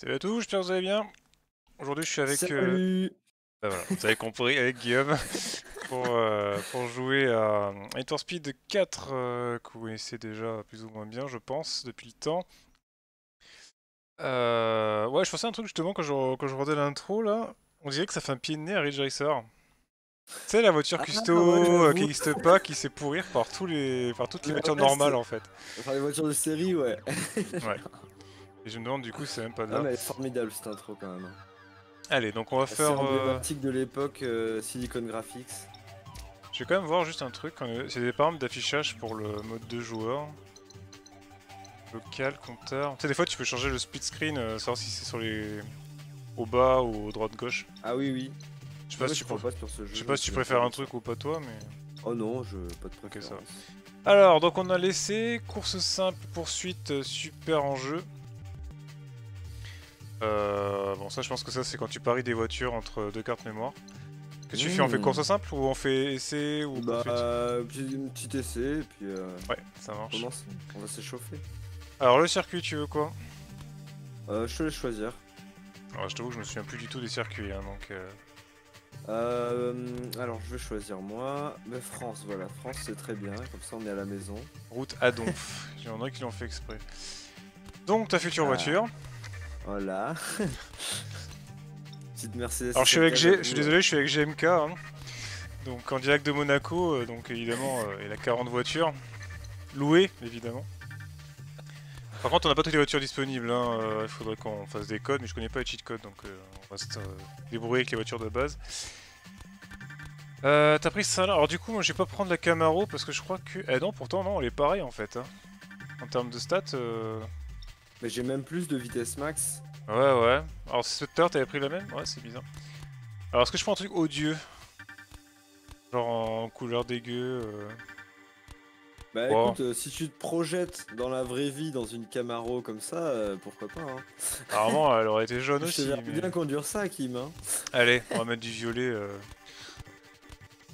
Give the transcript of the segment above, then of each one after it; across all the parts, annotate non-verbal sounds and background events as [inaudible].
Salut à tous, j'espère que vous allez bien. Aujourd'hui, je suis avec. euh, Salut voilà, vous avez compris, avec Guillaume [laughs] pour, euh, pour jouer à Need for Speed 4 euh, que vous connaissez déjà plus ou moins bien, je pense, depuis le temps. Euh, ouais, je pensais à un truc justement quand je, quand je regardais l'intro là. On dirait que ça fait un pied de nez à Ridge Racer. Tu sais, la voiture Ah, custo ouais, euh, qui n'existe pas, qui s'est pourrir par, tous les, par toutes les Ouais, voitures ouais, normales c'est- en fait. Enfin, les voitures de série, ouais. [laughs] Et je me demande du coup, c'est même pas de Ah, là. mais elle est formidable cette intro quand même. Allez, donc on va C'est faire. euh, emblématique de l'époque euh, Silicon Graphics. Je vais quand même voir juste un truc. C'est des paramètres d'affichage pour le mode 2 joueurs. Local, compteur. Tu sais, des fois tu peux changer le split screen, euh, savoir si c'est sur les. au bas ou au droite gauche. Ah oui, oui. Je sais pas, si, tu préfères- pas sur ce jeu. je sais pas si tu donc, préfères euh, un truc ou pas toi, mais. Oh non, je pas de préférence. Alors, donc on a laissé course simple, poursuite, euh, super enjeu. Euh, bon, ça je pense que ça c'est quand tu paries des voitures entre deux cartes mémoire. Qu'est-ce que tu fais On fait Mmh. course simple ou on fait essai ou Bah, euh, petit, un petit essai, et puis euh, Ouais, ça marche. on commence. On va s'échauffer. Alors, le circuit, tu veux quoi? Euh, je te laisse choisir. Alors, je t'avoue que je me souviens plus du tout des circuits, hein, donc... euh, Euh, alors, je vais choisir moi. Mais France, voilà. France, c'est très bien. Comme ça, on est à la maison. route à Donf. [laughs] Il y en a qui l'ont fait exprès. Donc, ta future Ah. voiture. Voilà. [laughs] Petite Mercedes. Alors, je suis avec G... Je suis désolé, je suis avec GMK. hein. Donc, en direct de Monaco, euh, donc évidemment, il a 40 voitures. Louées, évidemment. Par contre, on n'a pas toutes les voitures disponibles. hein, euh, Il faudrait qu'on fasse des codes, mais je connais pas les cheat codes, donc euh, on va se débrouiller avec les voitures de base. Euh, T'as pris ça là? Alors, du coup, moi, je vais pas prendre la Camaro parce que je crois que. Eh non, pourtant, non, elle est pareille en fait. hein. En termes de stats. euh, Mais j'ai même plus de vitesse max. Ouais, ouais. Alors, à l'heure, t'avais pris la même Ouais, c'est bizarre. Alors, est-ce que je prends un truc odieux Genre en couleur dégueu euh, Bah Wow. écoute, euh, si tu te projettes dans la vraie vie dans une Camaro comme ça, euh, pourquoi pas hein. Apparemment, elle aurait été jaune [laughs] Je aussi. verrais mais- bien conduire ça, Kim. Hein. Allez, on va mettre du violet euh,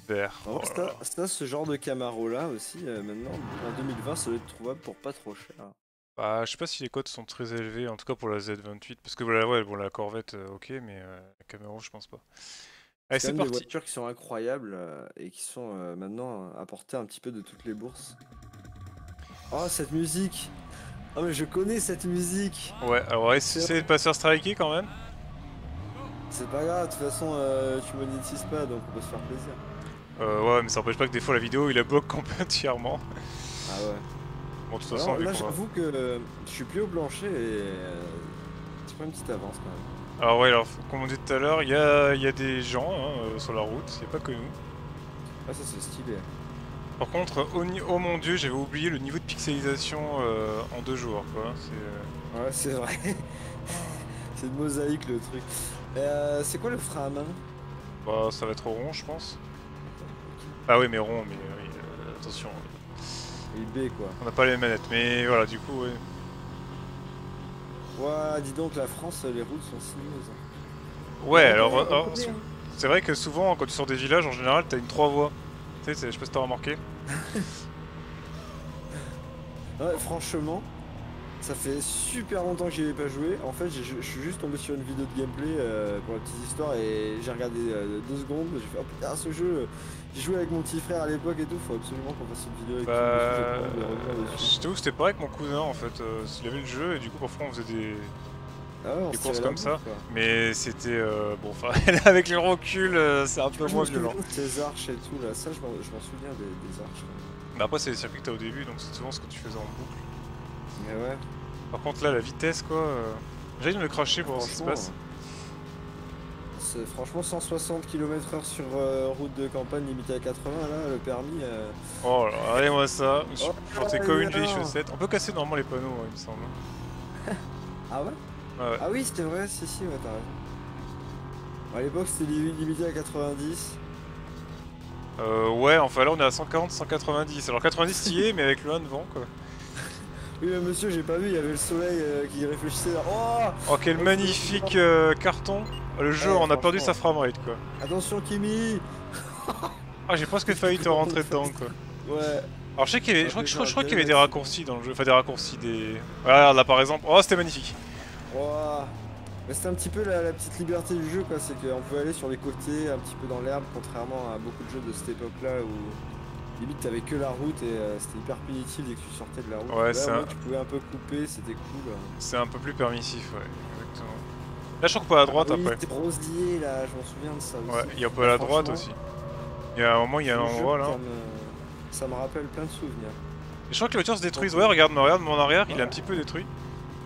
vert. En vrai, Oh là là. c'est un- c'est un ce genre de Camaro là aussi, maintenant, en 2020, ça doit être trouvable pour pas trop cher. Bah, je sais pas si les codes sont très élevés, en tout cas pour la Z28. Parce que voilà, ouais, bon, la Corvette, euh, ok, mais euh, la Camaro, je pense pas. Allez, C'est même des parti. voitures qui sont incroyables euh, et qui sont euh, maintenant à portée un petit peu de toutes les bourses. Oh, cette musique Oh, mais je connais cette musique Ouais, alors essayer de pas se faire striker quand même. C'est pas grave, de toute façon, euh, tu monétises pas, donc on peut se faire plaisir. Euh, ouais, mais ça empêche pas que des fois la vidéo il la bloque [laughs] entièrement. Ah ouais. Bon, de toute façon, là, j'avoue que euh, je suis plus au plancher et euh, tu prends une petite avance quand même. Alors ouais, alors comme on dit tout à l'heure, il y a, y a des gens hein, euh, sur la route, c'est pas que nous. Ah, ça c'est stylé. Par contre, oh, oh mon dieu, j'avais oublié le niveau de pixelisation euh, en deux jours. Quoi. C'est, Ouais, c'est vrai. [laughs] c'est une mosaïque le truc. Euh, c'est quoi le frein à main bah, ça va être rond, je pense. Ah oui, mais rond, mais euh, attention, euh, Il B quoi. on n'a pas les manettes. Mais voilà, du coup, ouais. Ouais, dis donc, la France, les routes sont sinueuses. hein. Ouais, alors, connaît, sou- hein. c'est vrai que souvent, quand tu sors des villages, en général, t'as une trois voies. Tu sais, je sais pas si t'as remarqué. [laughs] Ouais, franchement, ça fait super longtemps que j'y avais pas joué. En fait, j'ai- je suis juste tombé sur une vidéo de gameplay euh, pour la petite histoire et j'ai regardé euh, deux secondes. J'ai fait oh putain, ce jeu, euh, j'ai joué avec mon petit frère à l'époque et tout. Faut absolument qu'on fasse une vidéo avec Bah, j'ai envie de je t'avoue que c'était pareil avec mon cousin en fait. euh, il avait le jeu et du coup, parfois, on faisait des, Ah ouais, on des se courses comme ça. quoi. Mais c'était euh, bon, enfin, [laughs] avec le recul, euh, c'est un peu moins me violent. de ces arches et tout là, ça je m'en souviens des, des arches. Mais après, c'est les circuits que t'as au début, donc c'est souvent ce que tu faisais en boucle. Mais ouais, Par contre, là, la vitesse, quoi. Euh... J'allais me le cracher pour voir ce qui se passe. C'est franchement 160 km/h sur euh, route de campagne limitée à 80 là, le permis. euh, Oh là, là, regardez-moi ça. Je suis Oh, porté comme une vieille chaussette. On peut casser normalement les panneaux, hein, il me semble. [laughs] Ah ouais? Ouais, ouais. Ah oui, c'était vrai, si, si, ouais, t'as raison. À l'époque, c'était li- limité à 90. Euh, ouais, enfin là, on est à 140, 190. Alors 90 y est, mais avec le 1 devant, quoi. Oui, mais monsieur, j'ai pas vu, il y avait le soleil euh, qui réfléchissait là. Oh Oh, quel Oh, magnifique euh, carton. Le jeu, Ouais, on a perdu sa framerate, quoi. Attention, Kimi [laughs] Ah, j'ai presque failli te rentrer dedans, quoi. Ouais. Alors je sais qu'il y avait, Ah, je crois, je je qu'il y avait des raccourcis dans le jeu, enfin des raccourcis, des... Regarde là par exemple, oh c'était magnifique Oh. Mais c'était un petit peu la, la petite liberté du jeu, quoi. C'est qu'on pouvait aller sur les côtés, un petit peu dans l'herbe, contrairement à beaucoup de jeux de cette époque-là où limite t'avais que la route et euh, c'était hyper punitif dès que tu sortais de la route. Ouais, Là, moins, un- tu pouvais un peu couper, c'était cool. C'est un peu plus permissif, ouais, exactement. Là, je crois qu'on peut à droite Ah oui, après. Rosier là, je m'en souviens de ça aussi. Ouais, il y a un peu à la droite aussi. Il y a un moment, il y a un endroit là. Ça me, ça me rappelle plein de souvenirs. Et je crois que les voitures se détruisent. Ouais, regarde, regarde mon arrière, il est un petit peu détruit.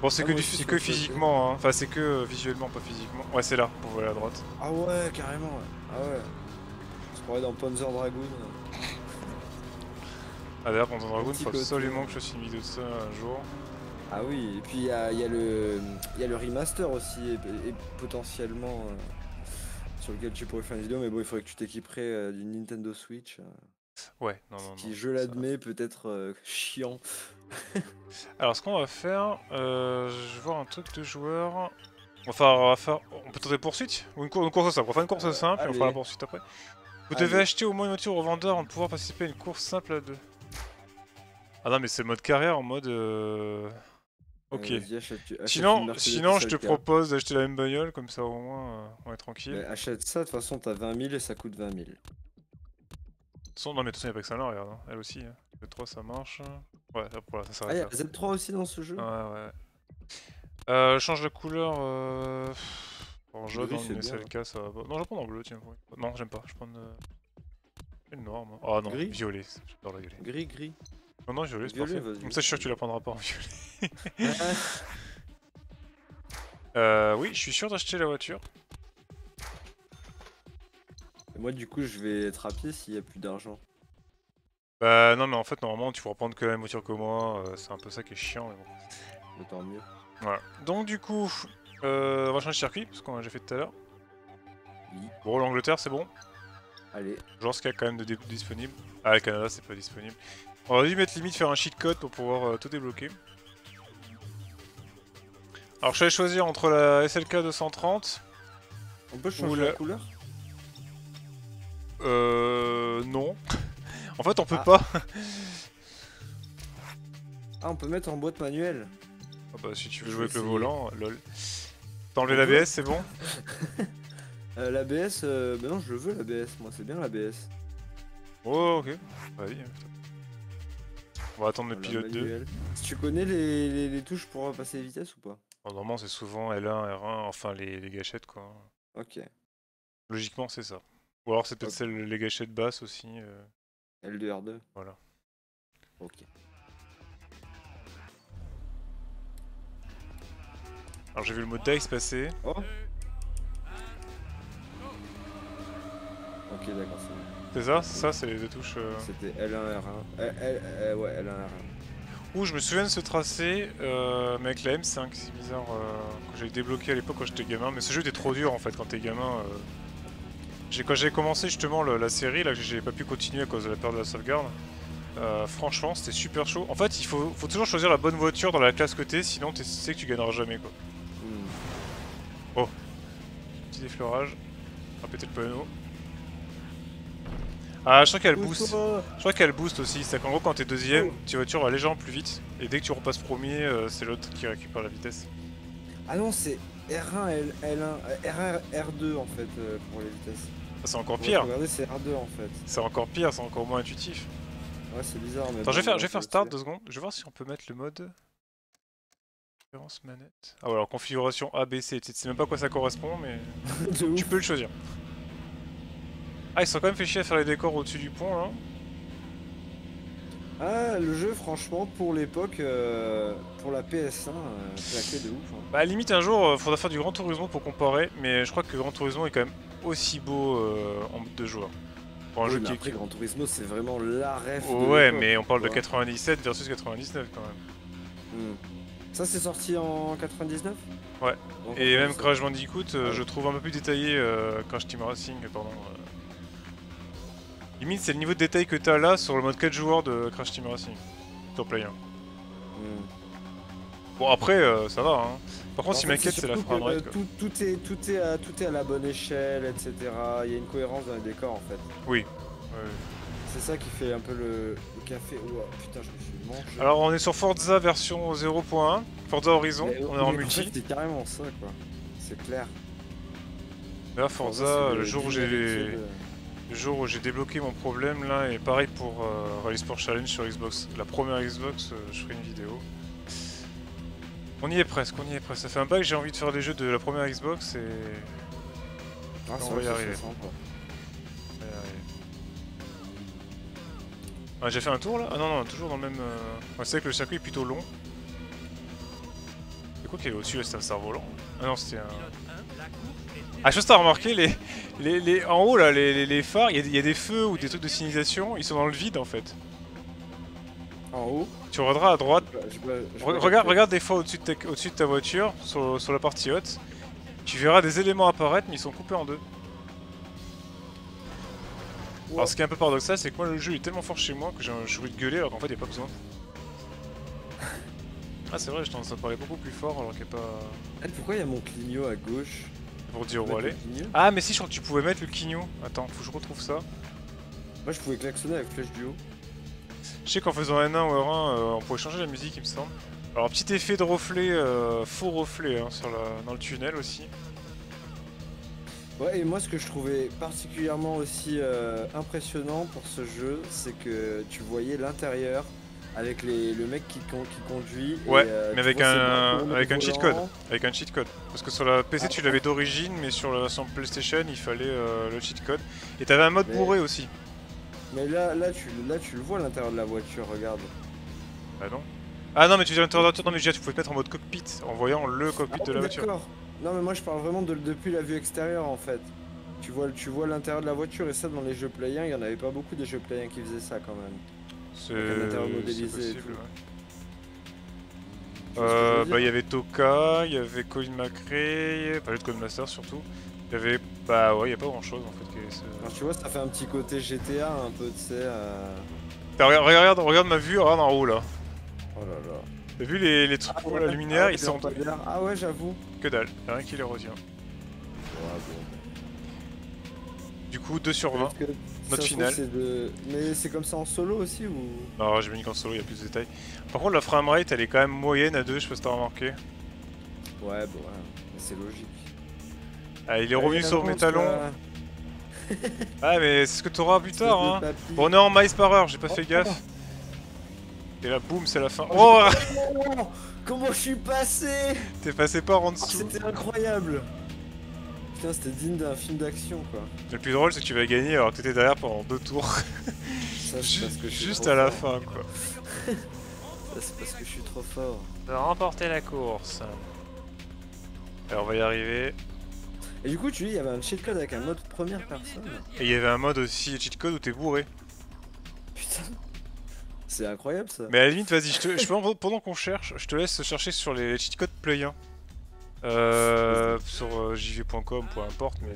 Bon, c'est Ah, que, du- que que physiquement, hein. enfin c'est que euh, visuellement, pas physiquement. Ouais, c'est là, pour voler à droite. Ah ouais, carrément, ouais. Ah ouais. On se dans Panzer Dragoon. Ah d'ailleurs, Dragoon, petit faut absolument que je fasse une vidéo de ça un jour. Ah oui, et puis il y a, il y a le il y a le remaster aussi, et, et potentiellement euh, sur lequel tu pourrais faire une vidéo, mais bon, il faudrait que tu t'équiperais euh, d'une Nintendo Switch, euh, Ouais, non, non, non. qui, je l'admets, peut être euh, [laughs] chiant. [laughs] Alors, ce qu'on va faire, je vais voir un truc de joueur. On va faire, on va faire- on peut tenter poursuite ou une, cour- une course simple. On va faire une course simple et on fera la poursuite après. Vous Allez. devez acheter au moins une voiture au vendeur de pouvoir participer à une course simple à deux. Ah non, mais c'est le mode carrière en mode. euh, Ok. Euh, achète- achète Sinon, sinon je te propose d'acheter la même bagnole, comme ça au moins euh, on est tranquille. Mais achète ça, de toute façon, t'as 20 000 et ça coûte 20 000. De toute façon, non, mais de toute façon, il n'y a pas que ça là, regarde. hein. Elle aussi. hein. Le 3 ça marche. Ouais, voilà, ça Ah, s'arrête a là. Z3 aussi dans ce jeu Ouais, ouais. Euh, change de couleur. Euh... En jaune, c'est bien, SLK, ça va pas. Non, je vais prendre en bleu, tiens. Non, j'aime pas. Je prends une. Une noire, moi. Ah non, Gris violet. J'adore la violet. Gris, gris. Non, non, violet, c'est parfait. Comme ça, je suis sûr que tu la prendras pas en violet. [laughs] Euh, oui, je suis sûr d'acheter la voiture. Et Moi, du coup, je vais être à pied s'il y a plus d'argent. Bah, non, mais en fait, normalement, tu pourras prendre que la même voiture que moi. euh, c'est un peu ça qui est chiant, mais bon. Mais tant mieux. Voilà. Donc, du coup, euh, on va changer de circuit, parce qu'on a déjà fait tout à l'heure. Oui. Bon, l'Angleterre, c'est bon. Allez. Genre ce qu'il y a quand même de disponible. Ah, le Canada, c'est pas disponible. On va dû mettre limite faire un cheat code pour pouvoir euh, tout débloquer. Alors, je vais choisir entre la SLK 230. On peut changer la couleur? Euh. Non. [laughs] en fait, on peut Ah. pas. [laughs] Ah, on peut mettre en boîte manuelle. Ah bah, si tu veux jouer avec le volant, lol. T'as enlevé l'ABS, c'est bon? [laughs] Euh, L'ABS, euh, bah non, je le veux l'ABS, moi, c'est bien l'ABS. Oh, ok. Vas-y. hein, On va attendre le Voilà, pilote 2. manuel. Tu connais les, les- les touches pour passer les vitesses ou pas normalement, c'est souvent L1, R1, enfin les, les gâchettes, quoi. Ok. Logiquement, c'est ça. Ou alors, c'est peut-être celle, les gâchettes basses aussi. euh. L2, R2 Voilà. Ok. Alors, j'ai vu le mot Dice passer. Oh Ok, d'accord, c'est bon. C'est ça C'est ça, c'est les deux touches. euh. C'était L1, R1. Euh, L, euh, ouais, L1, R1. Ouh, je me souviens de ce tracé, euh, mais avec la M5, c'est bizarre, euh, que j'ai débloqué à l'époque quand j'étais gamin. Mais ce jeu était trop dur en fait quand t'es gamin. Quand j'ai commencé justement le- la série, là, que j'ai pas pu continuer à cause de la perte de la sauvegarde. franchement, c'était super chaud. En fait, il faut, faut toujours choisir la bonne voiture dans la classe côté, sinon tu sais que tu gagneras jamais quoi. Hmm. Petit défleurage. On va péter le panneau. Ah, je crois qu'elle boost. Pousse-toi Je crois qu'elle boost aussi, c'est qu'en gros quand t'es deuxième, Oh. ta voiture va légèrement plus vite, et dès que tu repasses premier, euh, c'est l'autre qui récupère la vitesse. Ah non, c'est R1, L, L1, euh, R1, R2 en fait euh, pour les vitesses. Ah, c'est encore pire, Regardez, c'est R2 en fait. c'est encore pire, c'est encore moins intuitif. Ouais, c'est bizarre. Mais Attends, je vais faire, ouais, je vais faire start deux secondes, je vais voir si on peut mettre le mode... Manette... Ah ouais, alors configuration A, B, C, tu sais même pas à quoi ça correspond, mais [laughs] tu peux le choisir. Ah, ils sont quand même fait chier à faire les décors au-dessus du pont, là. Ah, le jeu, franchement, pour l'époque, euh, pour la PS1, euh, claqué de ouf. hein. Bah, limite, un jour, euh, faudra faire du Gran Turismo pour comparer, mais je crois que Gran Turismo est quand même aussi beau euh, en mode de joueur. Pour un Oui, jeu mais qui est après, Gran Turismo, c'est vraiment la ref. Ouais, mais on parle de tu vois. 97 versus 99 quand même. Hmm. Ça, c'est sorti en 99 Ouais. Donc, Et même Crash Bandicoot, Ouais. je trouve un peu plus détaillé Crash Team Racing, pardon. Limite, c'est le niveau de détail que t'as là sur le mode 4 joueurs de Crash Team Racing. Sur Play 1. hmm. Bon, après, euh, ça va. Hein. Par contre, En fait, m'inquiète, c'est la framerate. euh, tout, tout est, tout, est à, tout est à la bonne échelle, etc. Il y a une cohérence dans les décors en fait. Oui. C'est ça qui fait un peu le, le café. Ouah, putain, je me suis mangé. Alors, on est sur Forza version 0.1, Forza Horizon, Mais- on est en multi. fait, c'est carrément ça quoi. c'est clair. Là, Forza, le jour où j'ai euh, le jour où j'ai débloqué mon problème là, et pareil pour euh, Rally Sport Challenge sur Xbox. La première Xbox, euh, je ferai une vidéo. On y est presque, on y est presque. Ça fait un bail que j'ai envie de faire les jeux de la première Xbox et. Ah, On va y arriver. Ah, j'ai fait un tour là? Ah non, non, toujours dans le même. euh, ouais, c'est vrai que le circuit est plutôt long. C'est quoi qu'il y avait au-dessus C'était un cerf-volant Ah non, c'était un. Ah, chose t'as remarqué, les, les, les- en haut là, les, les- les phares, il y, a des- il y a des feux ou des trucs de signalisation, ils sont dans le vide en fait. En haut Tu regarderas à droite, je- je- je- Re- je- regarde, regarde des fois au-dessus de, ta- de ta voiture, sur, sur la partie haute, tu verras des éléments apparaître mais ils sont coupés en deux. Alors ce qui est un peu paradoxal, c'est que moi le jeu est tellement fort chez moi que j'ai envie de gueuler alors qu'en fait il n'y a pas besoin. [laughs] Ah c'est vrai, je tendance à parler beaucoup plus fort alors qu'il n'y a pas... Eh, pourquoi il y a mon clignot à gauche? Pour dire clignot Ah mais si, je crois que tu pouvais mettre le quignon. Attends, faut que je retrouve ça. Moi je pouvais klaxonner avec flèche du haut. Je sais qu'en faisant N1 ou R1, euh, on pouvait changer la musique il me semble. Alors petit effet de reflet, euh, faux reflet hein, sur la... dans le tunnel aussi. Ouais, et moi ce que je trouvais particulièrement aussi euh, impressionnant pour ce jeu, c'est que tu voyais l'intérieur avec les, le mec qui, con- qui conduit. et, Ouais, euh, mais avec un- avec un cheat volant. Avec un cheat code. Parce que sur la PC tu l'avais d'origine, mais sur la PlayStation il fallait euh, le cheat code. Et t'avais un mode Mais- bourré aussi. Mais là, là, tu, là, tu le vois à l'intérieur de la voiture, regarde. Ah non Ah non mais tu dis à l'intérieur de la voiture, non mais déjà tu pouvais te mettre en mode cockpit en voyant le cockpit de la Ah, voiture. D'accord. Non, mais moi je parle vraiment de, depuis la vue extérieure en fait. Tu vois, tu vois l'intérieur de la voiture et ça dans les jeux Play 1, il y en avait pas beaucoup des jeux Play 1 qui faisaient ça quand même. C'est modélisé possible, ouais. Euh, bah il y avait Toka, il y avait Colin McRae, pas le Codemaster surtout. Il y avait... Bah ouais, il a pas grand chose en fait. qui est- Alors, tu vois, ça fait un petit côté GTA un peu, tu sais. euh, Regarde, regarde, regarde ma vue, regarde en haut là. Oh là là. T'as vu les, les trucs Ah, la luminaire, ah, ils sont... Ah ouais, j'avoue. Que dalle, y'a rien qui les retient. Coup, 2 sur bon. 20. Parce que ça se trouve, finale. de- Mais c'est comme ça en solo aussi ou? Non, j'ai mis qu'en solo, il y a plus de détails. Par contre, la framerate, elle est quand même moyenne à 2, je sais pas si t'as remarqué. Ouais, bon, ouais. C'est logique. Ah, il est revenu sur mes talons. Ah, [laughs] mais c'est ce que t'auras plus tard, hein. Bon, on est en miles par heure, j'ai pas Oh, fait oh. gaffe. Et là, boum, c'est la fin. Oh, Oh, Oh, [laughs] Comment je suis passé? T'es passé par en dessous. C'était incroyable Putain, c'était digne d'un film d'action, quoi. Le plus drôle, c'est que tu vas gagner alors que t'étais derrière pendant deux tours. Ça, c'est Ju- parce que je suis Juste à la fort. fin, quoi. [laughs] Ça, c'est parce que je suis trop fort. On a remporté la course. Alors, on va y arriver. Et du coup, tu dis, il y avait un cheat code avec un mode première personne. Et il y avait un mode aussi cheat code où t'es bourré. Putain. C'est incroyable, ça. Mais à la limite, vas-y, je te- pendant qu'on cherche, je te laisse chercher sur les cheat codes Play 1. Euh, sur euh, jv.com, peu importe, mais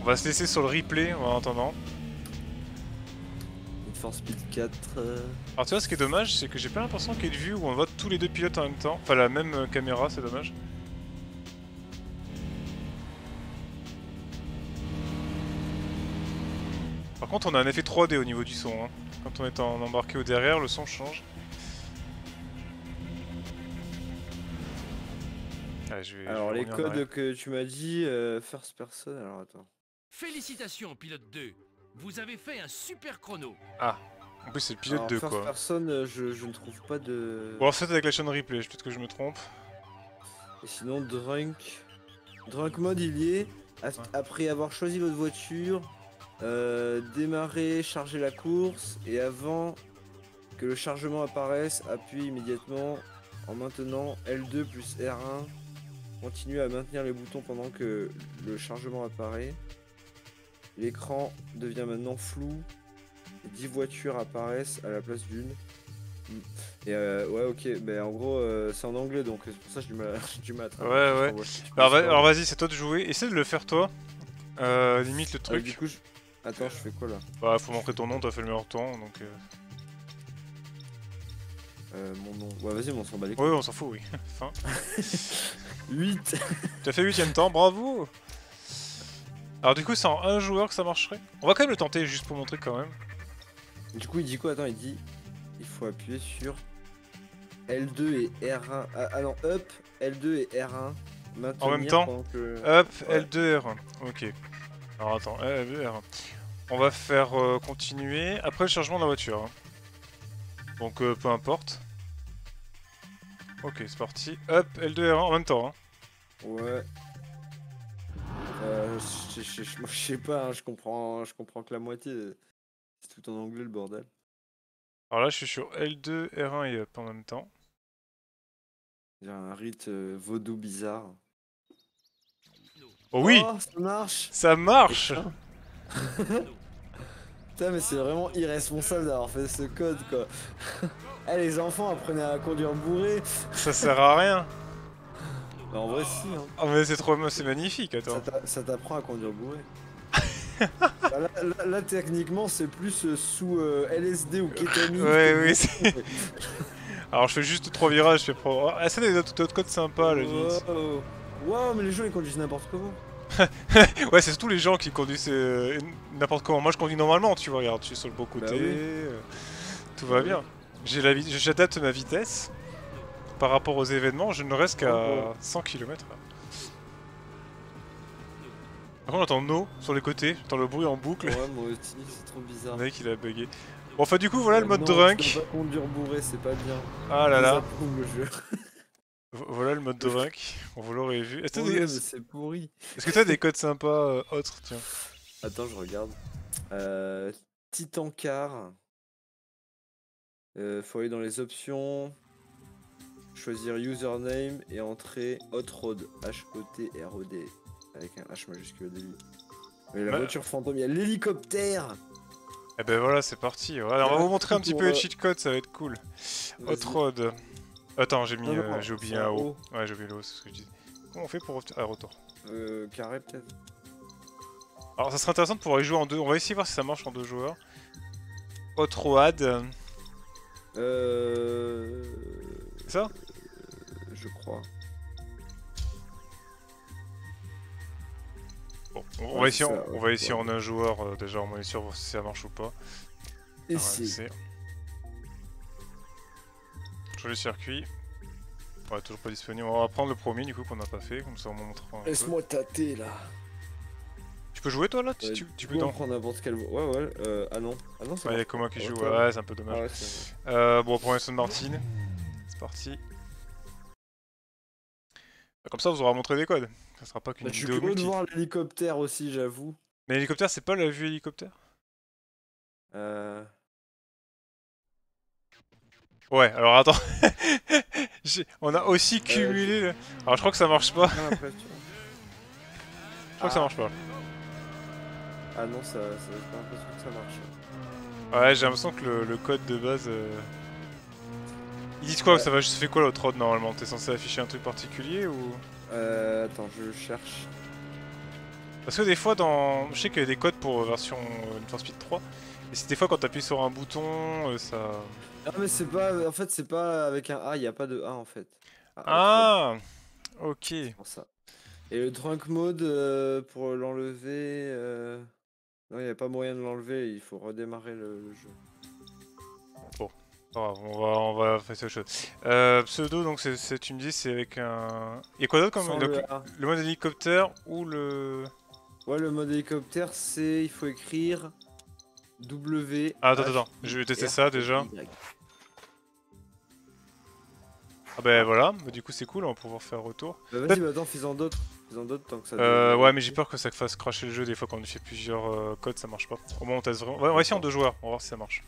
on va se laisser sur le replay en attendant. Need for Speed 4. euh, Alors tu vois, ce qui est dommage, c'est que j'ai pas l'impression qu'il y ait de vue où on voit tous les deux pilotes en même temps. Enfin, la même euh, caméra, c'est dommage. Par contre, on a un effet 3D au niveau du son. hein. Quand on est en embarqué au derrière, le son change. Allez, je vais- je Alors, vais les codes que tu m'as dit, euh, first person. Alors, attends. Félicitations, pilote 2. Vous avez fait un super chrono. En plus, c'est le pilote Alors, 2 first quoi. person, euh, je, je ne trouve pas de. Bon, alors faites avec la chaîne replay, peut-être que je me trompe. Et sinon, drunk. Drunk mode, il y est. Après avoir choisi votre voiture, euh, démarrer, charger la course, et avant que le chargement apparaisse, appuie immédiatement en maintenant L2 plus R1. Continue à maintenir les boutons pendant que le chargement apparaît. L'écran devient maintenant flou. Et 10 voitures apparaissent à la place d'une. Et euh, ouais, ok, mais en gros, euh, c'est en anglais donc c'est pour ça que j'ai du mal, à. [laughs] Ouais, ouais. Alors, va- alors vas-y, c'est toi de jouer. Essaie de le faire toi. Euh, limite le Euh, truc. du coup, je... attends, je fais quoi là? Bah, faut montrer ton nom, t'as fait le meilleur temps, donc... euh, euh, Mon nom. Ouais, vas-y, on s'en bat les couilles. Ouais, on s'en fout, oui. [laughs] fin. [laughs] 8 T'as fait 8ème temps, bravo Alors du coup, c'est en un joueur que ça marcherait? On va quand même le tenter, juste pour montrer quand même. Du coup, il dit quoi Attends, il dit il faut appuyer sur L2 et R1. Ah, ah non, up, L2 et R1. En même maintenir temps que- Ouais. L2, R1. Ok. Alors attends, L2, R1. On va faire euh, continuer après le chargement de la voiture. hein. Donc euh, peu importe. Ok, c'est parti. Hop, L2, R1 en même temps. hein. Ouais. Euh, je, je- je- moi, je sais pas, hein, je comprends, je comprends que la moitié. C'est tout en anglais le bordel. Alors là, je suis sur L2, R1 et Up en même temps. Il y a un rite euh, vaudou bizarre. Oh oui, Oh, ça marche ça marche Putain, [laughs] mais c'est vraiment irresponsable d'avoir fait ce code quoi. [laughs] Eh, les enfants apprenez à conduire bourré. Ça sert à rien. Bah, en vrai, si, hein. Oh mais c'est trop, c'est magnifique, Ça attends. Ça t'apprend à conduire bourré. [laughs] Bah, là, là- là, techniquement, c'est plus euh, sous euh, LSD ou kétamine. Ouais, oui, c'est- [laughs] Alors je fais juste trois virages, je fais pro... Ah, ça des d'autres codes sympas, limite. Wow. Wow, mais les gens ils conduisent n'importe comment. [laughs] Ouais, c'est surtout les gens qui conduisent euh, n'importe comment. Moi, je conduis normalement, tu vois. Regarde, je suis sur le bon côté. Bah oui. euh, tout va bien. J'adapte ma vitesse par rapport aux événements. Je ne reste qu'à Oh, oh. 100 km. Par contre, j'entends no sur les côtés. J'entends le bruit en boucle. Ouais, moi aussi, c'est trop bizarre. Le mec, il a bugué. Bon, enfin, du coup, voilà le Euh, mode non, drunk. Pas conduire bourré, c'est pas bien. Ah là là. Le jeu. Voilà le mode drunk. On vous l'aurait vu. Est-ce que t'as mais des- c'est pourri. est-ce que t'as des codes sympas euh, autres Tiens? Attends, je regarde. Euh, Titan Car. Euh, faut aller dans les options. Choisir username et entrer Hot Road. H-O-T-R-O-D. Avec un H majuscule au début. Mais la Bah. voiture fantôme, il y a l'hélicoptère Eh ben voilà, c'est parti. Voilà, on va vous montrer un petit peu les euh, cheat codes, ça va être cool. Hot. Road. Attends, j'ai mis, euh, j'ai oublié un O. Ouais, j'ai oublié le O, c'est ce que je disais. Comment on fait pour Ah, retour? Euh, carré peut-être Alors, ça serait intéressant de pouvoir y jouer en deux. On va essayer de voir si ça marche en deux joueurs. Hot Road, Euh... ça Je crois. Bon, on, Ouais, va essayer, ça, on va essayer en un joueur euh, déjà, on est sûr voir si ça marche ou pas. Et Ah Sur le circuit. Ouais, toujours pas disponible. On va prendre le premier du coup qu'on n'a pas fait, comme ça on montre. Laisse-moi tâter là. Tu peux jouer toi là tu, Ouais, tu, tu Tu peux peux dans... en prendre n'importe voie. Ouais, ouais. Euh, ah non. Ah non, c'est Ouais, y a qui Ouais, joue, toi. ouais, c'est un peu dommage. Ah ouais. Euh, bon, pour Aston Martin, c'est parti. Comme ça, on vous aura montré des codes. Ça sera pas qu'une Bah, je suis vidéo curieux de voir l'hélicoptère aussi, j'avoue. Mais l'hélicoptère, c'est pas la vue hélicoptère? Euh... Ouais, alors attends. [laughs] On a aussi cumulé. le- Alors je crois que ça marche pas. Je crois que ça marche pas. Ah non, ça, ça j'ai pas l'impression que ça marche. Ouais, j'ai l'impression que le, le code de base. euh, Ils disent quoi Ouais. Ça va juste fait quoi l'autre road normalement? T'es censé afficher un truc particulier ou? Euh, attends, je cherche. Parce que des fois, dans. Je sais qu'il y a des codes pour euh, version euh, Need for Speed 3. Et c'est des fois quand t'appuies sur un bouton, ça. Ah mais c'est pas, en fait c'est pas avec un A, il y a pas de A en fait. Ah Ok. c'est pour ça. Et le drunk mode euh, pour l'enlever, euh... non il y a pas moyen de l'enlever, il faut redémarrer le, le jeu. Grave, on va, on va faire autre chose. Euh, pseudo, donc c'est, tu me dis, c'est avec un. Et quoi d'autre comme donc, le A. le mode hélicoptère ou le. Ouais le mode hélicoptère c'est, il faut écrire W. Ah, attends, attends, je vais tester ça, déjà. Y. Ah ben voilà, bah, du coup c'est cool, on va pouvoir faire retour. Bah, vas-y, bah, attends, fais-en d'autres. D'autres tant que ça. Euh, ouais, mais j'ai peur que ça fasse crasher le jeu des fois quand on fait plusieurs euh, codes, ça marche pas. Au moins on teste vraiment. Ouais, on va essayer en deux joueurs, on va voir si ça marche.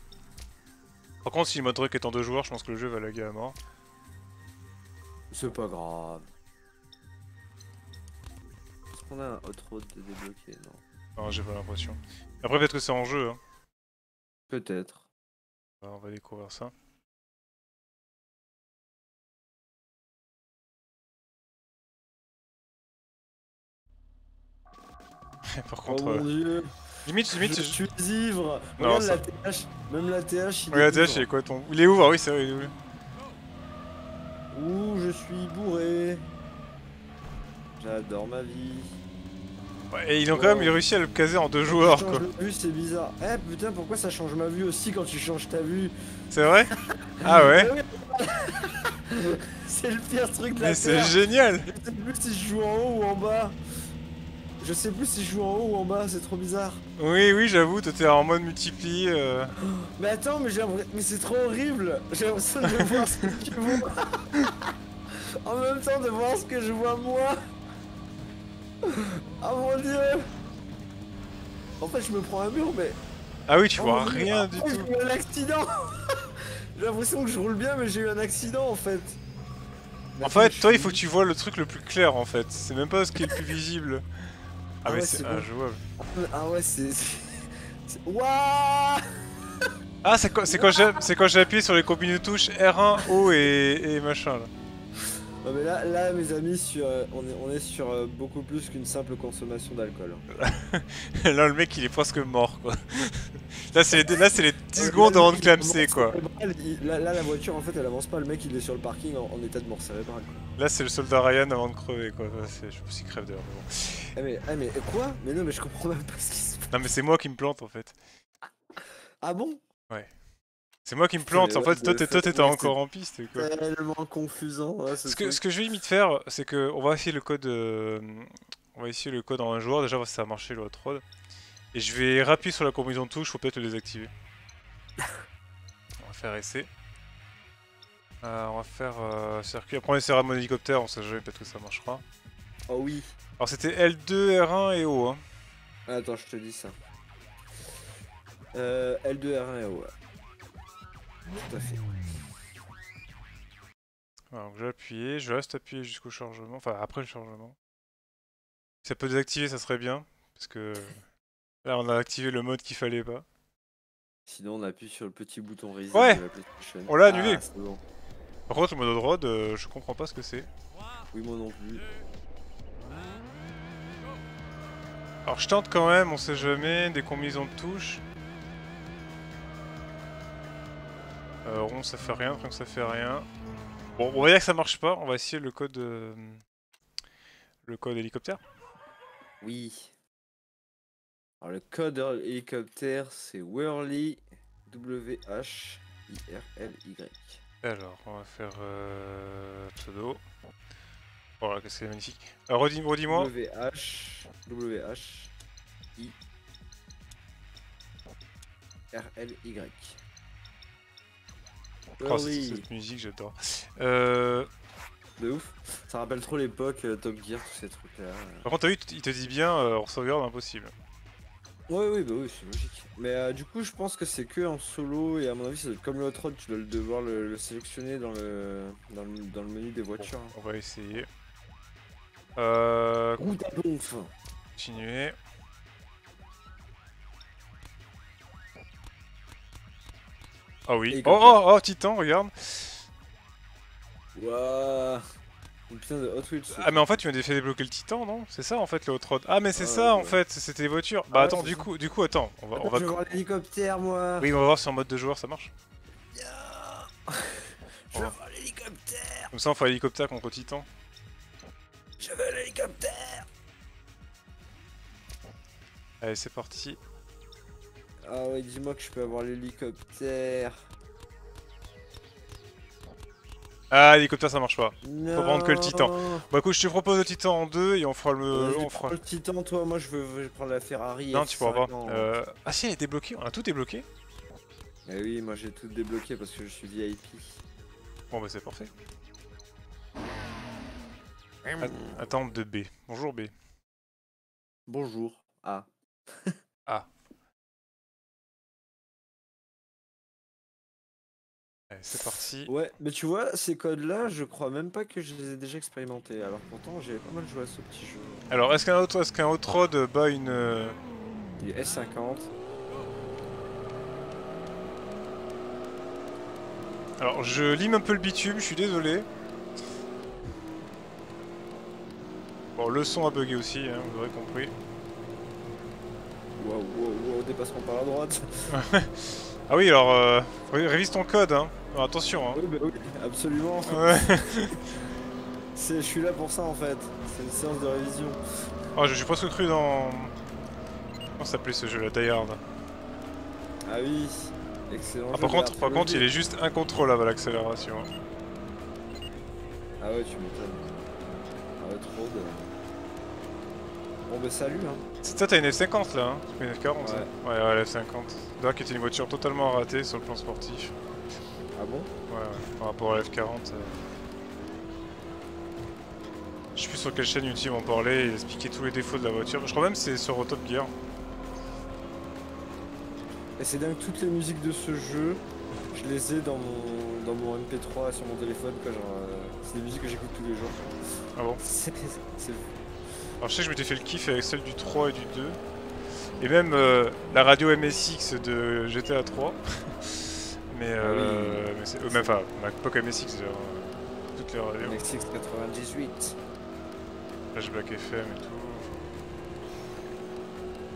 Par contre, si le mode truc est en deux joueurs, je pense que le jeu va laguer à mort. C'est pas grave. Est-ce qu'on a un hot road de débloqué? Non. Non, j'ai pas l'impression. Après, peut-être que c'est en jeu, hein. Peut-être. Alors, on va découvrir ça. [laughs] Par Oh contre, mon euh, dieu. limite, limite, je je- suis ivre. Non, Regarde ça- la TH. Même la TH, il Regarde, est TH, il est quoi ton. Il est où Ah oui, c'est vrai, il est où Ouh, je suis bourré. J'adore ma vie. Ouais, Et ils ont quand même Oh. réussi à le caser en deux joueurs, quoi. vue, c'est bizarre. Eh putain, pourquoi ça change ma vue aussi quand tu changes ta vue C'est vrai Ah [laughs] ouais [laughs] C'est le pire truc de la Mais c'est génial Je sais plus si je joue en haut ou en bas. Je sais plus si je joue en haut ou en bas, c'est trop bizarre. Oui, oui, j'avoue, toi t'es en mode multiplie. euh. Mais attends, mais mais c'est trop horrible. J'ai l'impression de voir ce que tu vois. en même temps de voir ce que je vois moi. Oh mon dieu. En fait, je me prends un mur, mais Ah oui, tu Oh vois rien après, du tout. J'ai eu un accident. j'ai l'impression que je roule bien, mais j'ai eu un accident en fait. En fait, toi, il faut que tu vois le truc le plus clair en fait. C'est même pas ce qui est le plus visible. Ah, Ah ouais, c'est injouable. Ah ouais, c'est. Waouh Ah, c'est quand, appuyé sur les combines de touches R1, O et, et machin là. Non mais là, là mes amis, sur, euh, on, est, on est sur euh, beaucoup plus qu'une simple consommation d'alcool. [laughs] là, le mec il est presque mort quoi. [laughs] Là, c'est les, là, les 10 Euh, secondes avant de clamser quoi. Là, là, la voiture en fait elle avance pas, le mec il est sur le parking en, en état de mort cérébrale. Quoi. Là, c'est le soldat Ryan avant de crever quoi. Ouais, Je sais pas s'il crève d'ailleurs. mais bon. Ah mais, ah mais quoi? Mais non mais je comprends même pas ce qui se passe. Non, mais c'est moi qui me plante en fait. Ah bon? C'est moi qui me plante. En fait, toi, t'étais encore en piste quoi. Tellement confusant. ouais, ce que, ce que je vais limite faire, c'est que on va essayer le code. euh, on va essayer le code en un joueur. Déjà, voir si ça a marché le hot rod. Et je vais rappuyer sur la combinaison de touches. Faut peut-être le désactiver. [laughs] on va faire essai. Euh, on va faire euh, circuit. Après, on essaiera mon hélicoptère. On sait jamais. Peut-être que ça marchera. Oh oui. Alors, c'était L2, R1 et O. Hein. Attends, je te dis ça. Euh, L2, R1 et O. ouais. Tout à fait. Donc, j'ai appuyé. Je reste appuyé jusqu'au chargement. Enfin, après le chargement. Si ça peut désactiver, ça serait bien. Parce que là, on a activé le mode qu'il fallait pas. Sinon, on appuie sur le petit bouton reset Ouais. de la PlayStation. On l'a annulé. Ah, bon. Par contre, le mode hot rod, euh, je comprends pas ce que c'est. Oui, moi non plus. Alors je tente quand même, on sait jamais, des combinaisons de touches. Euh, rond ça fait rien, triangle ça fait rien. Bon, on va dire que ça marche pas, on va essayer le code... euh, Le code hélicoptère. Oui. Alors, le code hélicoptère, c'est Whirly W-H-I-R-L-Y. Alors, on va faire euh, pseudo. Voilà, que c'est magnifique. Alors redis- redis-moi. W-H. W-H. I. R-L-Y. Oh, cette musique, j'adore. Euh, De ouf. Ça rappelle trop l'époque euh, Top Gear, tous ces trucs-là. par contre, t'as vu, il te dit bien, euh, on sauvegarde impossible. Oui, oui, bah oui, c'est logique. Mais euh, du coup, je pense que c'est que en solo et à mon avis, ça doit être comme le hot rod, tu dois le devoir le, le sélectionner dans le, dans le dans le menu des voitures. hein. on va essayer. Euh, Route à donf. continuer. Ah oui. Oh, oh, oh, Titan, regarde. Waouh. Une putain de Hot Wheels. Ah mais en fait tu m'as fait débloquer le Titan non? C'est ça en fait le hot rod. Ah mais c'est Ah, ça en fait, c'était les voitures. Ah Bah attends du ça. coup du coup attends, on va, on va je voir l'hélicoptère, moi. Oui on va voir si en mode de joueur ça marche. [laughs] Je veux voir l'hélicoptère. Comme ça on fait hélicoptère contre Titan. Je veux l'hélicoptère. Allez c'est parti. Ah ouais, dis-moi que je peux avoir l'hélicoptère. Ah l'hélicoptère ça marche pas. Non. prendre que le Titan. Bah écoute je te propose le Titan en deux et on fera le... Vas-y, on fera... le Titan, toi. Moi, je veux, je prendre la Ferrari. Non tu pourras F50. pas. Euh... Ah si elle est débloquée, on a tout débloqué. Eh oui, moi j'ai tout débloqué parce que je suis VIP. Bon bah c'est parfait. Att- Attends de B. Bonjour B. Bonjour. Ah. Allez c'est parti. Ouais, mais tu vois, ces codes-là, je crois même pas que je les ai déjà expérimentés. Alors pourtant, j'ai pas mal joué à ce petit jeu. Alors est-ce qu'un autre, est-ce qu'un hot rod bat une... euh, Du S50. Alors je lime un peu le bitume, je suis désolé. Bon le son a bugué aussi, hein, vous aurez compris. Waouh, waouh, waouh, dépassement par la droite. [laughs] Ah oui alors euh, ré- révise ton code hein. Alors, attention hein. oui, bah oui, absolument. [laughs] Ouais. Je suis là pour ça en fait. C'est une séance de révision. Oh, je suis presque cru dans... Comment s'appelait ce jeu là, Die Hard? Ah oui, excellent. ah, Par contre, par contre il est juste incontrôlable à l'accélération. Ah ouais, tu m'étonnes. Ah ouais, trop de... Bon bah salut hein. C'est toi, t'as une F50 là, hein Une F40 Ouais. hein Ouais, ouais, la F50. D'ailleurs, qui était une voiture totalement ratée sur le plan sportif. Ah bon Ouais, ouais, par rapport à la F40. euh. Je sais plus sur quelle chaîne YouTube on parlait, il expliquait tous les défauts de la voiture. Je crois même que c'est sur Top Gear. Et c'est dingue, toutes les musiques de ce jeu, je les ai dans mon, dans mon MP3 sur mon téléphone quoi, genre... euh, c'est des musiques que j'écoute tous les jours. Ah bon [laughs] C'est... c'est- Alors je sais que je m'étais fait le kiff avec celle du 3 et du 2. Et même euh, la radio MSX de GTA 3. [laughs] mais euh, mais c'est... même, enfin, ma époque MSX d'ailleurs. Toutes les radios. MXX 98. Flashback FM et tout.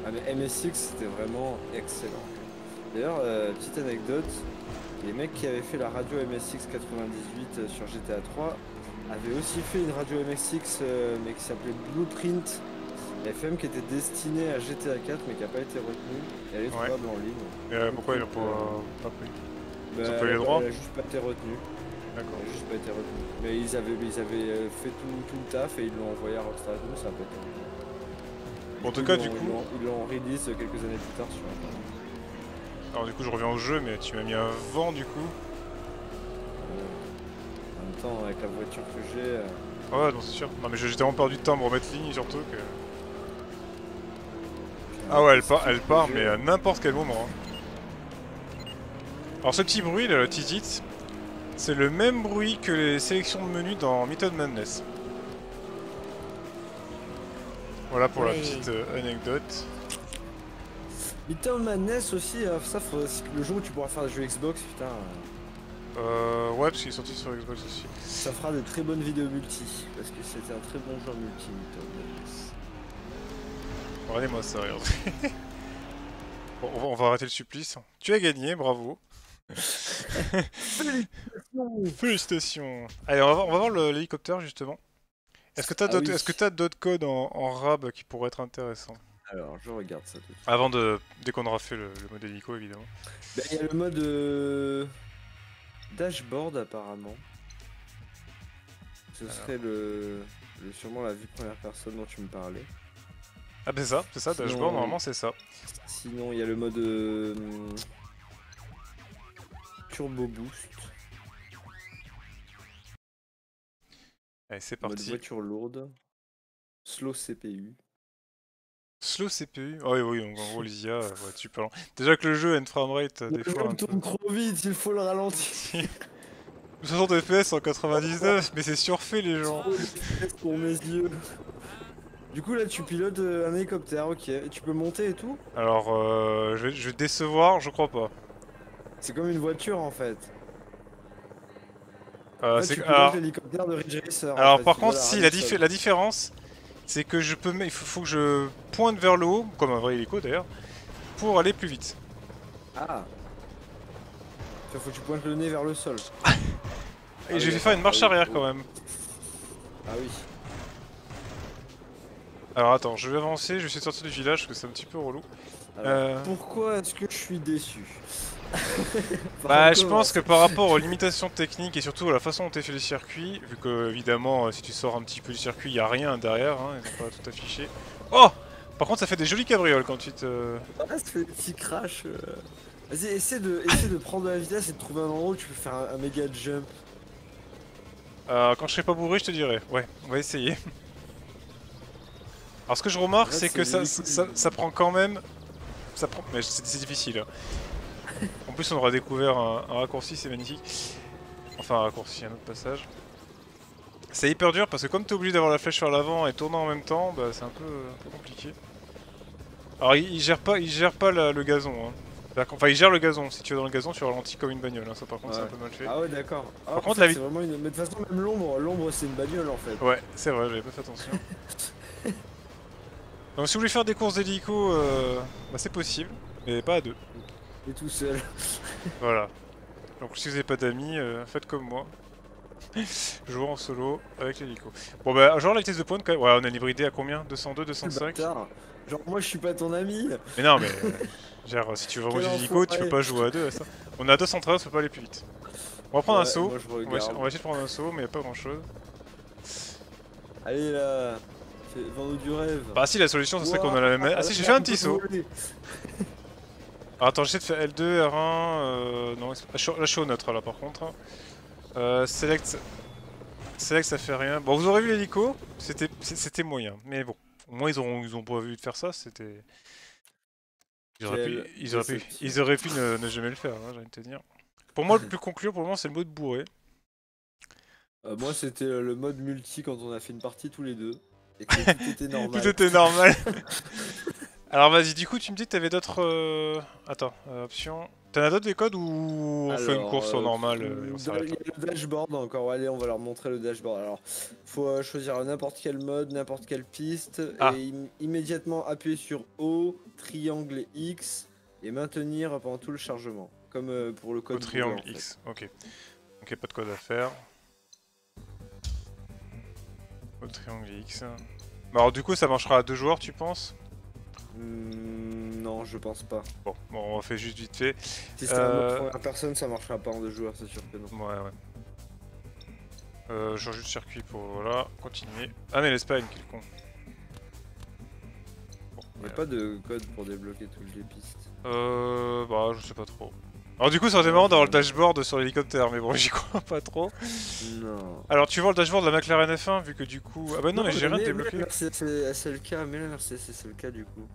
Ah mais MSX c'était vraiment excellent. D'ailleurs, euh, petite anecdote, les mecs qui avaient fait la radio MSX 98 euh, sur GTA 3 avaient aussi fait une radio MSX euh, mais qui s'appelait Blueprint FM qui était destinée à GTA 4 mais qui n'a pas été retenue. Et elle est Ouais. trouvable en ligne. Et euh, pourquoi ils l'ont pas, pas pris? Bah, Ils ont pas eu a- droits Elle a juste pas été retenue. D'accord. Elle a juste pas été retenue. Mais ils avaient, ils avaient euh, fait tout, tout le taf et ils l'ont envoyé à Rockstar tout, ça a pas été. Bon, en tout cas, du coup, Ils l'ont release quelques années plus tard sur Internet. alors du coup, je reviens au jeu, mais tu m'as mis un vent du coup. Euh, En même temps, avec la voiture que j'ai, euh, Ouais, non, c'est sûr. Non, mais j'ai tellement perdu de temps me remettre ligne surtout que. Ah ouais, elle part, elle part, mais à n'importe quel moment. hein. Alors ce petit bruit, là, le titit, c'est le même bruit que les sélections de menus dans Method Madness. Voilà pour la petite euh, anecdote. Little Madness aussi, euh, ça, le jour où tu pourras faire des jeux Xbox, putain, euh, ouais, parce qu'il est sorti sur Xbox aussi. ça fera de très bonnes vidéos multi, parce que c'était un très bon jeu multi, Little Madness. Regardez-moi ça, regarde. [laughs] bon, on va, on va arrêter le supplice. Tu as gagné, bravo. Félicitations. Allez, on va voir, on va voir le- l'hélicoptère justement. Est-ce que tu as Ah d'autres oui. est-ce que t'as d'autres codes en, en rab qui pourraient être intéressants? Alors, je regarde ça tout de suite. Avant de. Dès qu'on aura fait le, le mode hélico évidemment. Ben, Il y a le mode euh, dashboard apparemment. Ce serait le, le- sûrement la vue première personne dont tu me parlais. Ah bah c'est ça, c'est ça, Sinon- dashboard normalement c'est ça. Sinon, il y a le mode euh, turbo boost, Allez c'est mode parti. voiture lourde, slow CPU. Slow CPU. Ah oui oui, donc en gros les IA, euh, ouais, super lent. Déjà que le jeu a une framerate euh, des fois peu... tourne trop vite, il faut le ralentir. [laughs] 60 FPS en 99, mais c'est surfait les gens. Pour mes yeux. Du coup là tu pilotes euh, un hélicoptère, ok. Et tu peux monter et tout? Alors euh, je, vais, je vais décevoir, je crois pas. C'est comme une voiture en fait. Euh, En fait, c'est- tu pilotes alors, l'hélicoptère de Ridge Racer. en alors fait, par contre, si la dif- différence, c'est que je peux, il faut, faut que je pointe vers le haut, comme un vrai hélico d'ailleurs, pour aller plus vite. Ah Il faut que tu pointes le nez vers le sol. [laughs] Et Ah je oui, vais faire une marche d'accord. arrière quand même. Ah oui. Alors attends, je vais avancer, je vais essayer de sortir du village parce que c'est un petit peu relou. Alors, Euh. Pourquoi est-ce que je suis déçu? Bah, je pense que par rapport aux limitations techniques et surtout à la façon dont tu fait les circuits, vu que évidemment, euh, si tu sors un petit peu du circuit, il y a rien derrière, hein, ils ont pas tout affiché. Oh Par contre, ça fait des jolies cabrioles quand tu te. Ah, ça fait des petits crash. euh. Vas-y, essaie de, essaie de prendre de la vitesse et de trouver un endroit où tu peux faire un, un méga jump. Euh, quand je serai pas bourré, je te dirai. Ouais, on va essayer. Alors, ce que je remarque, c'est que ça, ça, ça prend quand même. Ça prend. Mais c'est c'est difficile. En plus, on aura découvert un, un raccourci, c'est magnifique. Enfin, un raccourci, un autre passage. C'est hyper dur parce que comme t'es obligé d'avoir la flèche vers l'avant et tourner en même temps, bah, c'est un peu, un peu compliqué. Alors, il, il gère pas, il gère pas la- le gazon. Hein. Enfin, il gère le gazon. Si tu es dans le gazon, tu ralentis comme une bagnole. hein. Ça, par contre, c'est un peu mal fait. Ah ouais, d'accord. Ah, Par contre, la vi- c'est vraiment une. Mais de toute façon, même l'ombre, l'ombre c'est une bagnole en fait. Ouais, c'est vrai, j'avais pas fait attention. [laughs] Donc si vous voulez faire des courses d'hélico, euh, bah, c'est possible, mais pas à deux. Et tout seul. Voilà. Donc si vous n'avez pas d'amis, euh, faites comme moi. Jouer en solo avec l'hélico. Bon bah, genre la vitesse de pointe quand même. Ouais, on a une hybridée à combien? 202, Le 205 bâtard. Genre, moi je suis pas ton ami. Mais non, mais. euh, genre, si tu veux vraiment Quel du hélico, tu peux pas jouer à deux à ça? On est à 213, on peut pas aller plus vite. On va prendre un saut. On va, essayer, regarde. on va essayer de prendre un saut, mais y a pas grand chose. Allez là, vends-nous du rêve. Bah si, la solution, ce serait qu'on a la même... Ah si, j'ai fait un petit saut. [laughs] Alors attends, j'essaie de faire L2, R1... Euh... Non, là, je suis- au neutre, là, par contre. Euh, select... Select, ça fait rien. Bon, vous aurez vu l'hélico, c'était moyen. Mais bon, au moins, ils ont, ils ont pas vu de faire ça, c'était... Ils auraient pu, ils auraient pu, déception. ils auraient pu ne, ne jamais le faire, hein, j'ai envie de te dire. Pour moi, le plus concluant, pour le moment, c'est le mot de bourré. Euh, moi, c'était le mode multi quand on a fait une partie tous les deux. Et que [laughs] tout était normal. Tout était normal. [laughs] Alors vas-y, du coup, tu me dis que t'avais d'autres... euh, Attends, euh, options... T'en as d'autres des codes ou on fait une course au euh, normal euh, on Il y a le dashboard encore, allez on va leur montrer le dashboard. Alors, faut choisir n'importe quel mode, n'importe quelle piste, Ah. et im- immédiatement appuyer sur O, triangle et X, et maintenir pendant tout le chargement. Comme euh, pour le code triangle Google, en fait. X, ok. Ok, pas de code à faire. Au triangle X. Bah alors du coup ça marchera à deux joueurs tu penses? Hmm, non, je pense pas. Bon, bon on fait juste vite fait. Si c'est un mode Euh, personne, ça marchera pas en deux joueurs, c'est sûr que non. Ouais ouais. Euh, change juste circuit pour voilà, continuer. Ah mais l'Espagne, quel con. Bon, Il n'y a ouais. pas de code pour débloquer toutes les pistes. Euh, bah je sais pas trop. Alors du coup ça aurait été marrant d'avoir le dashboard sur l'hélicoptère, mais bon [laughs] j'y crois pas trop. Non. Alors tu vois le dashboard de la McLaren F1 vu que du coup... Ah bah non, mais j'ai rien débloqué. C'est c'est le cas, mais la Mercedes c'est le cas du coup.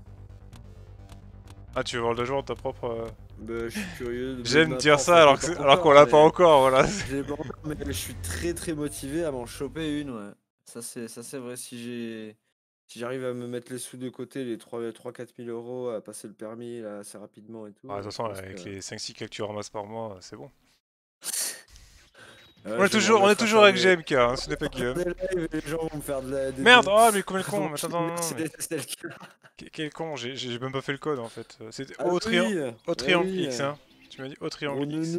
Ah tu veux voir le dashboard de ta propre... euh, Bah, je suis curieux. de- J'aime dire ça alors qu'on l'a pas encore, voilà. [laughs] Je l'ai pas encore, mais je suis très très motivé à m'en choper une, ouais. Ça c'est ça c'est vrai si j'ai si j'arrive à me mettre les sous de côté, les 3 3 4 000 euros, à passer le permis là, assez rapidement et tout. Ah, de toute façon, avec que- les 5-6 cas que tu ramasses par mois, c'est bon. [laughs] Ouais, on, est toujours, on est toujours avec des- GMK, hein, ce n'est pas Guillaume. [laughs] des lives et les gens vont me faire de la. des Merde, oh mais combien de con [laughs] Attends, non, mais des- c'est le cas. que- quel con, j'ai même pas fait le code en fait. C'était Ah au, oui, au ah triangle oui, X, euh, hein. Tu m'as dit au triangle X.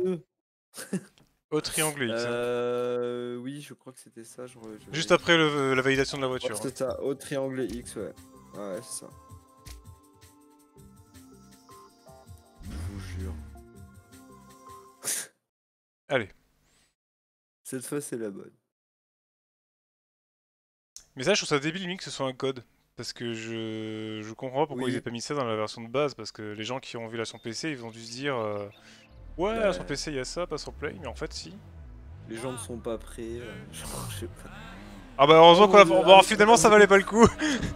Au triangle X. Euh, oui, je crois que c'était ça. Je, re- je Juste après le- la validation de la voiture. hein. c'est ça, au triangle X, ouais. Ouais, c'est ça. Je vous jure. [laughs] Allez. Cette fois, c'est la bonne. Mais ça, je trouve ça débile limite que ce soit un code. Parce que je, je comprends pas pourquoi Oui. ils aient pas mis ça dans la version de base. Parce que les gens qui ont vu la version PC, ils ont dû se dire euh, Ouais, Bah. sur PC il y a ça, pas sur Play. Mais en fait, si. Les gens ne sont pas prêts. euh, genre, je sais pas. Ah bah heureusement Oh, qu'on mon Dieu, Bon, ah, finalement, ça valait pas le coup.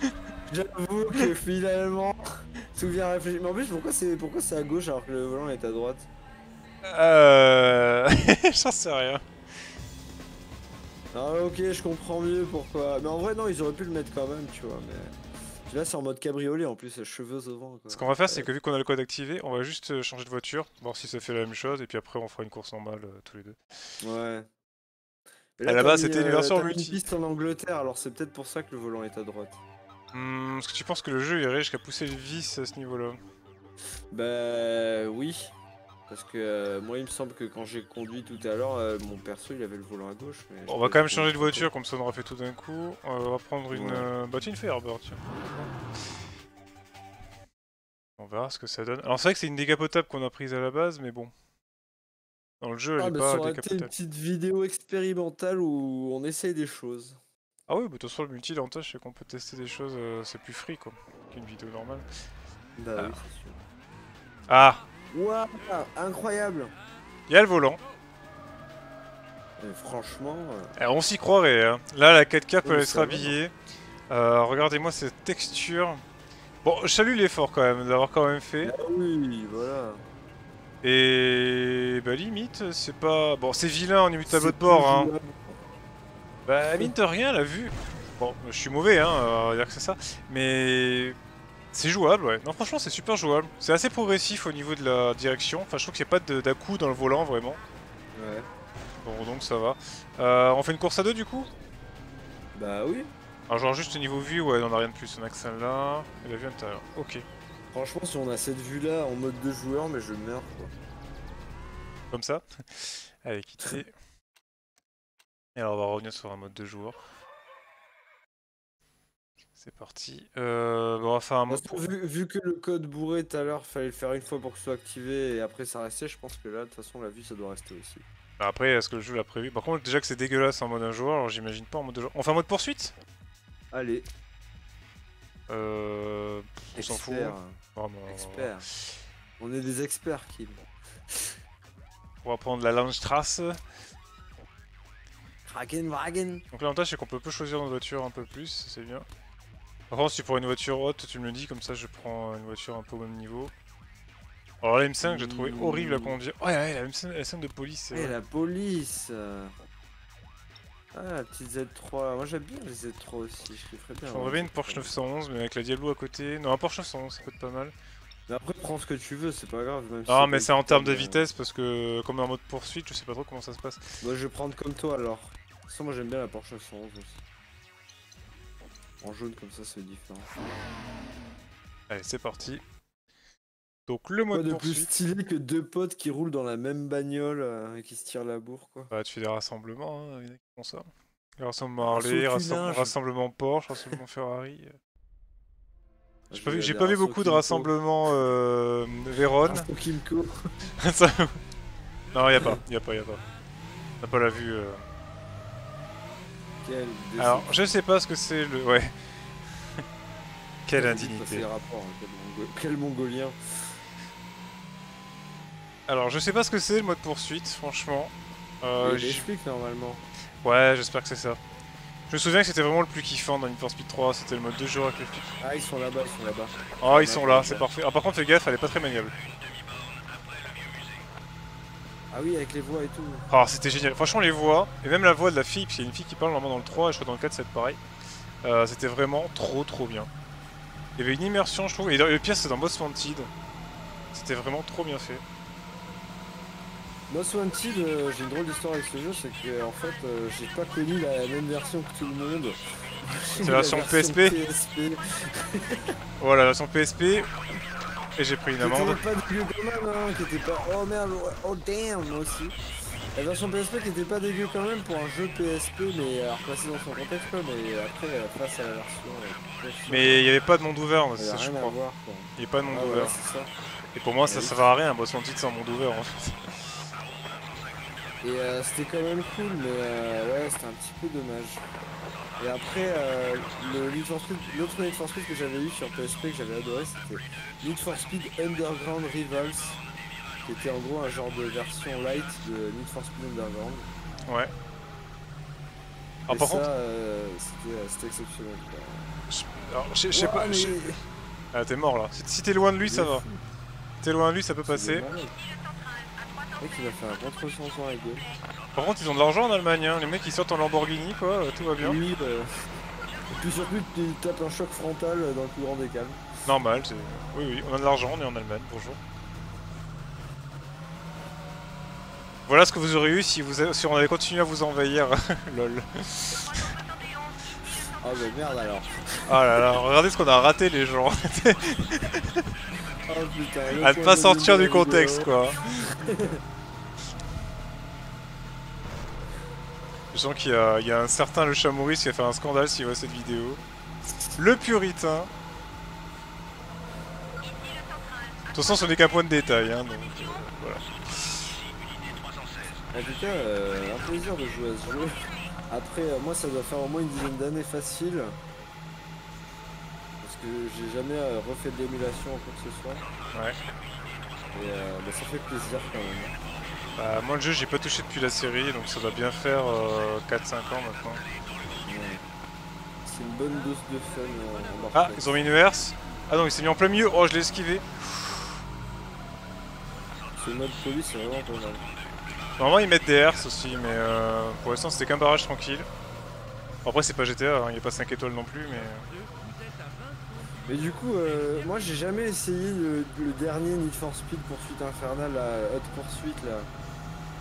[laughs] J'avoue que finalement, tout bien réfléchi. Mais en plus, pourquoi c'est pourquoi c'est à gauche alors que le volant est à droite? Euh. [laughs] J'en sais rien. Ah ok, je comprends mieux pourquoi. Mais en vrai, non, ils auraient pu le mettre quand même, tu vois. Mais Puis là, c'est en mode cabriolet en plus, cheveux au vent. Quoi. Ce qu'on va faire, c'est que vu qu'on a le code activé, on va juste euh, changer de voiture, voir si ça fait la même chose, et puis après on fera une course normale euh, tous les deux. Ouais. Et À la base, c'était une euh, version t'as mis multi. Une piste en Angleterre, alors c'est peut-être pour ça que le volant est à droite. Hmm, Est-ce que tu penses que le jeu irait jusqu'à pousser le vis à ce niveau-là? Bah oui. Parce que euh, moi, il me semble que quand j'ai conduit tout à l'heure, euh, mon perso il avait le volant à gauche. mais On va quand même changer de voiture, comme ça on aura fait tout d'un coup. Euh, on va prendre une. Ouais. Bah, tiens, une Firebird, tiens. On verra ce que ça donne. Alors, c'est vrai que c'est une décapotable qu'on a prise à la base, mais bon. Dans le jeu, elle Ah est bah pas ça aurait été une petite vidéo expérimentale où on essaye des choses. Ah oui, bah, de toute façon, le multi, l'avantage, c'est qu'on peut tester des choses, c'est plus free, quoi, qu'une vidéo normale. Bah Ah. oui, c'est sûr. Ah Waouh, incroyable Il y a le volant. Franchement, euh, Eh, on s'y croirait, hein. Là, la 4K peut Oui, va. rhabiller. Euh, Regardez-moi cette texture. Bon, je salue l'effort quand même, d'avoir quand même fait. ah oui, voilà. Et bah limite, c'est pas... Bon, c'est vilain du tableau de bord, hein. Bah mine de rien, la vue... Bon, je suis mauvais, hein, on va dire que c'est ça. Mais... C'est jouable, ouais. Non, franchement, c'est super jouable. C'est assez progressif au niveau de la direction. Enfin, je trouve qu'il n'y a pas de- d'à-coup dans le volant, vraiment. Ouais. Bon, donc ça va. Euh, on fait une course à deux, du coup? Bah oui. Alors genre juste au niveau vue, ouais, on a rien de plus. On a que celle-là, et la vue intérieure. Ok. Franchement, si on a cette vue-là en mode de joueur, mais je meurs quoi. Comme ça. [laughs] Allez, quitter. Et alors on va revenir sur un mode de joueur. C'est parti. Euh, bon, on va faire un De mode toute façon, vu, vu que le code bourré tout à l'heure, fallait le faire une fois pour que ce soit activé et après ça restait, je pense que là, de toute façon, la vue ça doit rester aussi. Après, est-ce que le jeu l'a prévu? Par contre, déjà que c'est dégueulasse en mode un joueur, alors j'imagine pas en mode de joueur. On fait un mode poursuite? Allez, Euh... On s'en fout. expert. Vraiment. Expert. On est des experts, Kim. On va prendre la Landstrasse. Krakenwagen. Donc l'avantage c'est qu'on peut peu choisir notre voiture un peu plus, c'est bien. Par contre si pour une voiture haute tu me le dis, comme ça je prends une voiture un peu au même niveau. Alors la M5 j'ai trouvé Mmh. horrible à conduire. Ouais ouais la M5, la M5 de police Eh, la police. euh. Ah, la petite Z3. Moi, j'aime bien les Z3 aussi. Je kifferais bien. Je prendrais bien une Porsche 911 mais avec la Diablo à côté. Non un Porsche 911 ça peut être pas mal. Mais après, prends ce que tu veux, c'est pas grave. Même si Ah c'est mais c'est en termes de vitesse parce que comme en mode poursuite je sais pas trop comment ça se passe. Moi, je vais prendre comme toi alors. De toute façon, moi, j'aime bien la Porsche 911 aussi. En jaune, comme ça, c'est différent. Allez c'est parti. Donc le Quoi mode de plus stylé que deux potes qui roulent dans la même bagnole euh, et qui se tirent la bourre, quoi. Bah tu fais des rassemblements, hein, il y en a qui font ça. Les rassemblements Harley, rassemblement Porsche, rassemblement [laughs] Ferrari. euh. J'ai pas vu, j'ai pas beaucoup de rassemblements euh. Rasso Kimco. [laughs] Non, y a pas, y a pas, y a pas. On n'a pas la vue. euh. Quel Alors, je sais pas ce que c'est le. Ouais. [laughs] Quelle indignité. rapports, hein, quel, Mongo- [laughs] quel mongolien. Alors, je sais pas ce que c'est le mode poursuite, franchement. Euh, Il j- explique normalement. ouais, j'espère que c'est ça. Je me souviens que c'était vraiment le plus kiffant dans Need for Speed 3, c'était le mode de jeu avec les. Ah, ils sont là-bas, ils sont là-bas. Oh, ils sont là, c'est parfait. Ah, par contre, fais gaffe, elle est pas très maniable. Ah oui, avec les voix et tout. Ah, c'était génial. Franchement, les voix, et même la voix de la fille, puis il y a une fille qui parle normalement dans le 3, et je crois dans le 4, c'est pareil. Euh, c'était vraiment trop trop bien. Il y avait une immersion, je trouve, et le pire, c'est dans Most Wanted. C'était vraiment trop bien fait. Most Wanted, euh, j'ai une drôle d'histoire avec ce jeu, c'est que en fait, euh, j'ai pas connu la même version que tout le monde. C'est la version PSP. PSP. Voilà, la version PSP, et j'ai pris une amende. pas dégueu quand même, hein, qui était pas. Oh merde, oh damn, moi aussi. La version PSP qui était pas dégueu quand même pour un jeu PSP, mais à replacer dans son contexte quoi, mais après, euh, face à la version. euh, Mais il n'y avait pas de monde ouvert, ça je crois. voir quoi. Il n'y avait pas de monde Ah, ouvert. ouais. Et pour moi, ça oui. sert à rien, Most Wanted sans monde ouvert en fait. Et euh, c'était quand même cool, mais euh, ouais, c'était un petit peu dommage. Et après, euh, le Need for Speed, l'autre Need for Speed que j'avais eu sur PSP que j'avais adoré, c'était Need for Speed Underground Rivals, qui était en gros un genre de version light de Need for Speed Underground. Ouais. Et par ça, contre, euh, c'était euh, c'était exceptionnel. quoi. alors, je je sais Ouah, pas. mais- je- Ah, t'es mort là. Si- Si t'es loin de lui, ça va. T'es loin de lui, ça peut c'est passer. des malades. Le mec, il a fait un contre-sens la gueule. Par contre, ils ont de l'argent en Allemagne, hein. les mecs ils sortent en Lamborghini, quoi, euh, tout va bien. Oui, bah, [laughs] Et puis surtout, tu tapes un choc frontal dans le plus grand des calmes. Normal, c'est. Oui, oui, on a de l'argent, on est en Allemagne, bonjour. Voilà ce que vous aurez eu si, vous si on avait continué à vous envahir. [laughs] Lol. Ah bah merde alors. Ah là là, regardez ce qu'on a raté les gens. [laughs] Oh putain. à ne pas sortir du contexte, quoi. [laughs] Je sens qu'il y, a- y a un certain Le Chat Maurice qui va faire un scandale s'il voit cette vidéo. Le puritain. De toute façon, ce n'est qu'un point de détail, hein, donc euh, voilà. En tout cas, euh, un plaisir de jouer à ce jeu. Après, euh, moi, ça doit faire au moins une dizaine d'années facile. Que j'ai jamais euh, refait de l'émulation ou quoi que ce soit. Ouais. Et euh, bah, ça fait plaisir quand même. Bah, moi, le jeu, j'ai pas touché depuis la série, donc ça doit bien faire euh, 4-5 ans maintenant. Ouais. C'est une bonne dose de fun. euh, Ah, ils ont mis une herse. Ah non, il s'est mis en plein milieu. Oh, je l'ai esquivé. Ce mode police, c'est vraiment pas mal. Normalement, ils mettent des herses aussi, mais euh, pour l'instant, c'était qu'un barrage tranquille. Après, c'est pas GTA, hein, il n'y a pas 5 étoiles non plus, mais. Mais du coup, euh, moi, j'ai jamais essayé le, le dernier Need for Speed Poursuite Infernale, la Hot Poursuite là.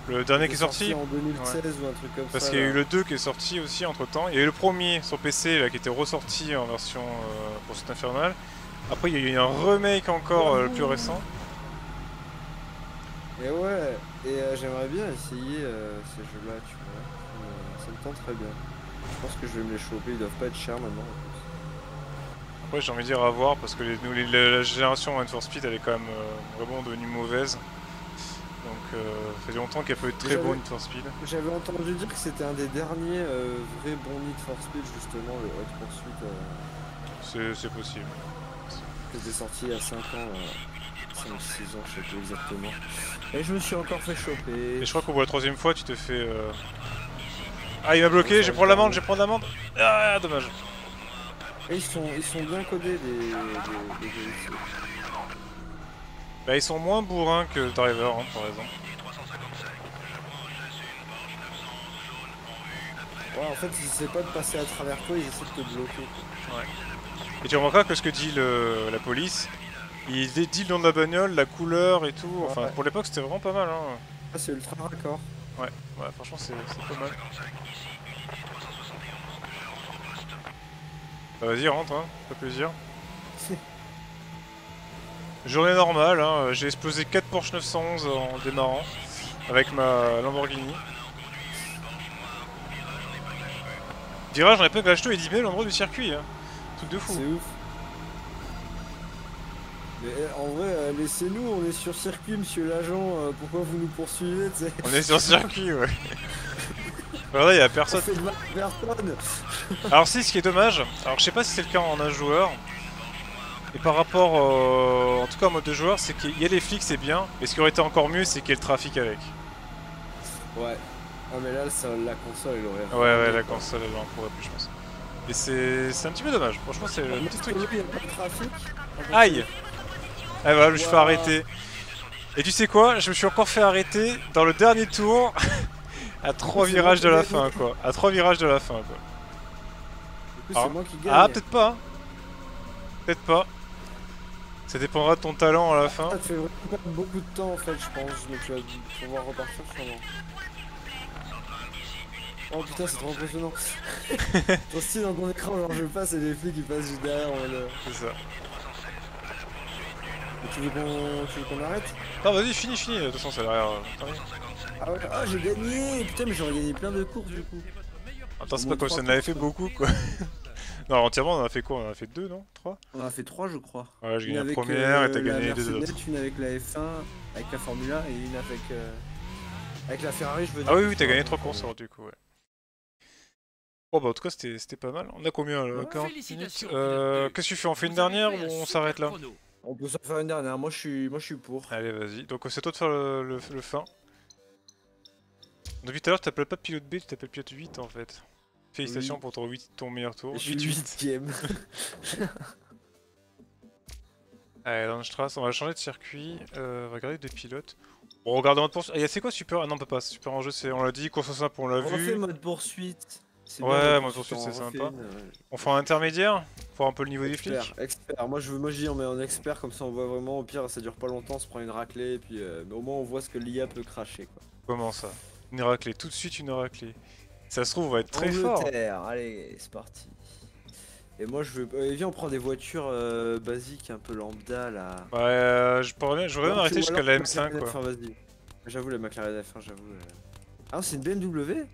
Le dernier qui est sorti, en 2016 ou un truc comme parce ça. qu'il y a eu là. le 2 qui est sorti aussi entre temps. Il y a eu le premier sur PC là, qui était ressorti en version euh, pour cet infernal. Après, il y a eu un remake encore euh, le plus récent. Et ouais, et j'aimerais bien essayer ces jeux-là, tu vois. Ça me tente très bien. Je pense que je vais me les choper, ils doivent pas être chers maintenant. Après, j'ai envie de dire à voir parce que les, nous, les- la, génération Need for Speed elle est quand même euh, vraiment devenue mauvaise. Donc euh, ça fait longtemps pas eu de très bon Need for Speed. J'avais entendu dire que c'était un des derniers euh, vrais bons Need for Speed, justement, le Hot Pursuit, euh, C'est c'est possible. qui était sorti il y a 5 ans, euh, 5-6 ans, je sais plus exactement. Et je me suis encore fait choper. Et je crois qu'au bout de la troisième fois, tu te fais. euh, Ah, il m'a bloqué, je vais prendre l'amende, je vais prendre l'amende. Ah, dommage. Et ils sont, ils sont bien codés, les. Bah, ils sont moins bourrins que Driver, hein, par exemple. Ouais, en fait, ils essaient pas de passer à travers toi, ils essaient de te bloquer. quoi. Et tu remarqueras que ce que dit le- la police, il dit le nom de la bagnole, la couleur et tout. Enfin, Ouais. pour l'époque, c'était vraiment pas mal. Hein. Ah, c'est ultra raccord. Ouais, franchement, c'est c'est pas mal. Bah, Vas-y, rentre, hein, fait plaisir. [laughs] Journée normale, hein, j'ai explosé 4 Porsche 911 en démarrant avec ma Lamborghini. Virage dans les plaques Glacheto et 10 000 l'endroit du circuit, hein. truc de fou. C'est ouf. Mais euh, en vrai, euh, laissez-nous, on est sur circuit, monsieur l'agent, euh, pourquoi vous nous poursuivez, On est sur circuit, ouais. [laughs] Voilà, il y a personne. [laughs] Alors si, ce qui est dommage, alors je sais pas si c'est le cas en un joueur, et par rapport, euh, en tout cas en mode de joueur, c'est qu'il y a les flics, c'est bien, mais ce qui aurait été encore mieux, c'est qu'il y ait le trafic avec. Ouais. Ah mais là, ça, la console, elle aurait... Ouais, ouais, la console, elle en pourrait plus, je pense. Et c'est un petit peu dommage, franchement, c'est le petit truc. que lui, il y a pas de trafic Aïe Ah voilà, je me suis fait arrêter. Et tu sais quoi? Je me suis encore fait arrêter dans le dernier tour, [laughs] à trois C'est virages de la qui fin, quoi. À trois virages de la fin, quoi. Du coup, Ah. c'est moi qui gagne. Ah, peut-être pas. hein. Peut-être pas. Ça dépendra de ton talent à la fin. Ça te fait beaucoup de temps en fait, je pense, mais tu vas pouvoir repartir sûrement. Oh putain, c'est trop impressionnant. [laughs] ton style dans ton écran, genre je passe et les flics ils passent juste derrière. euh, C'est ça. mais tu veux qu'on arrête? Non, vas-y, fini, fini. De toute façon, ça a l'air. Euh. Ah ouais, ah j'ai gagné Putain, mais j'aurais gagné plein de courses du coup. Attends, c'est pas si on en avait fait beaucoup, quoi. [laughs] non, entièrement, on en a fait quoi? On en a fait deux, non? Trois? On a fait trois, je crois. Ouais, j'ai Une gagné la avec première euh, et t'as la gagné les deux autres. une avec la F1, avec la Formule 1 et une avec euh, avec la Ferrari, je veux dire. Ah oui, oui, t'as gagné trois courses, alors, du coup, ouais. Bon, bah, en tout cas, c'était c'était pas mal. On a combien, là Ouais. 40 minutes Félicitations, Euh. deux. Qu'est-ce que tu fais On fait une dernière ou on s'arrête là? On peut s'en faire une dernière. Moi, je suis, moi, je suis pour. Allez, vas-y. Donc, c'est toi de faire le, le, le fin. Depuis tout à l'heure, tu t'appelles pas pilote B, tu t'appelles pilote 8 en fait. Félicitations Oui. pour ton, 8, ton meilleur tour. Je suis 8-8. huitième. [laughs] Allez, dans le Strass, on va changer de circuit. Euh, regarder deux pilotes. On regarde en mode poursuite. Ah, c'est quoi super Ah non, on peut pas. Super enjeu, c'est on l'a dit. Course simple, on l'a On refait vu. mode poursuite. Ouais, mode poursuite, c'est sympa. une, On fait un intermédiaire pour un peu le niveau des Expert, flics. expert. Moi, je veux, moi, je dis, on met en expert comme ça, on voit vraiment. Au pire, ça dure pas longtemps, on se prend une raclée, et puis euh, mais au moins, on voit ce que l'IA peut cracher, quoi. Comment ça? Une raclée, tout de suite une raclée. Ça se trouve, on va être très fort. Allez, c'est parti. Et moi, je veux. euh, viens, on prend des voitures euh, basiques, un peu lambda, là. Ouais, euh, je pourrais bien, je voudrais m'arrêter jusqu'à la la M5 McLaren quoi. F1, vas-y. J'avoue, la McLaren F1, j'avoue. euh. Ah, c'est une BMW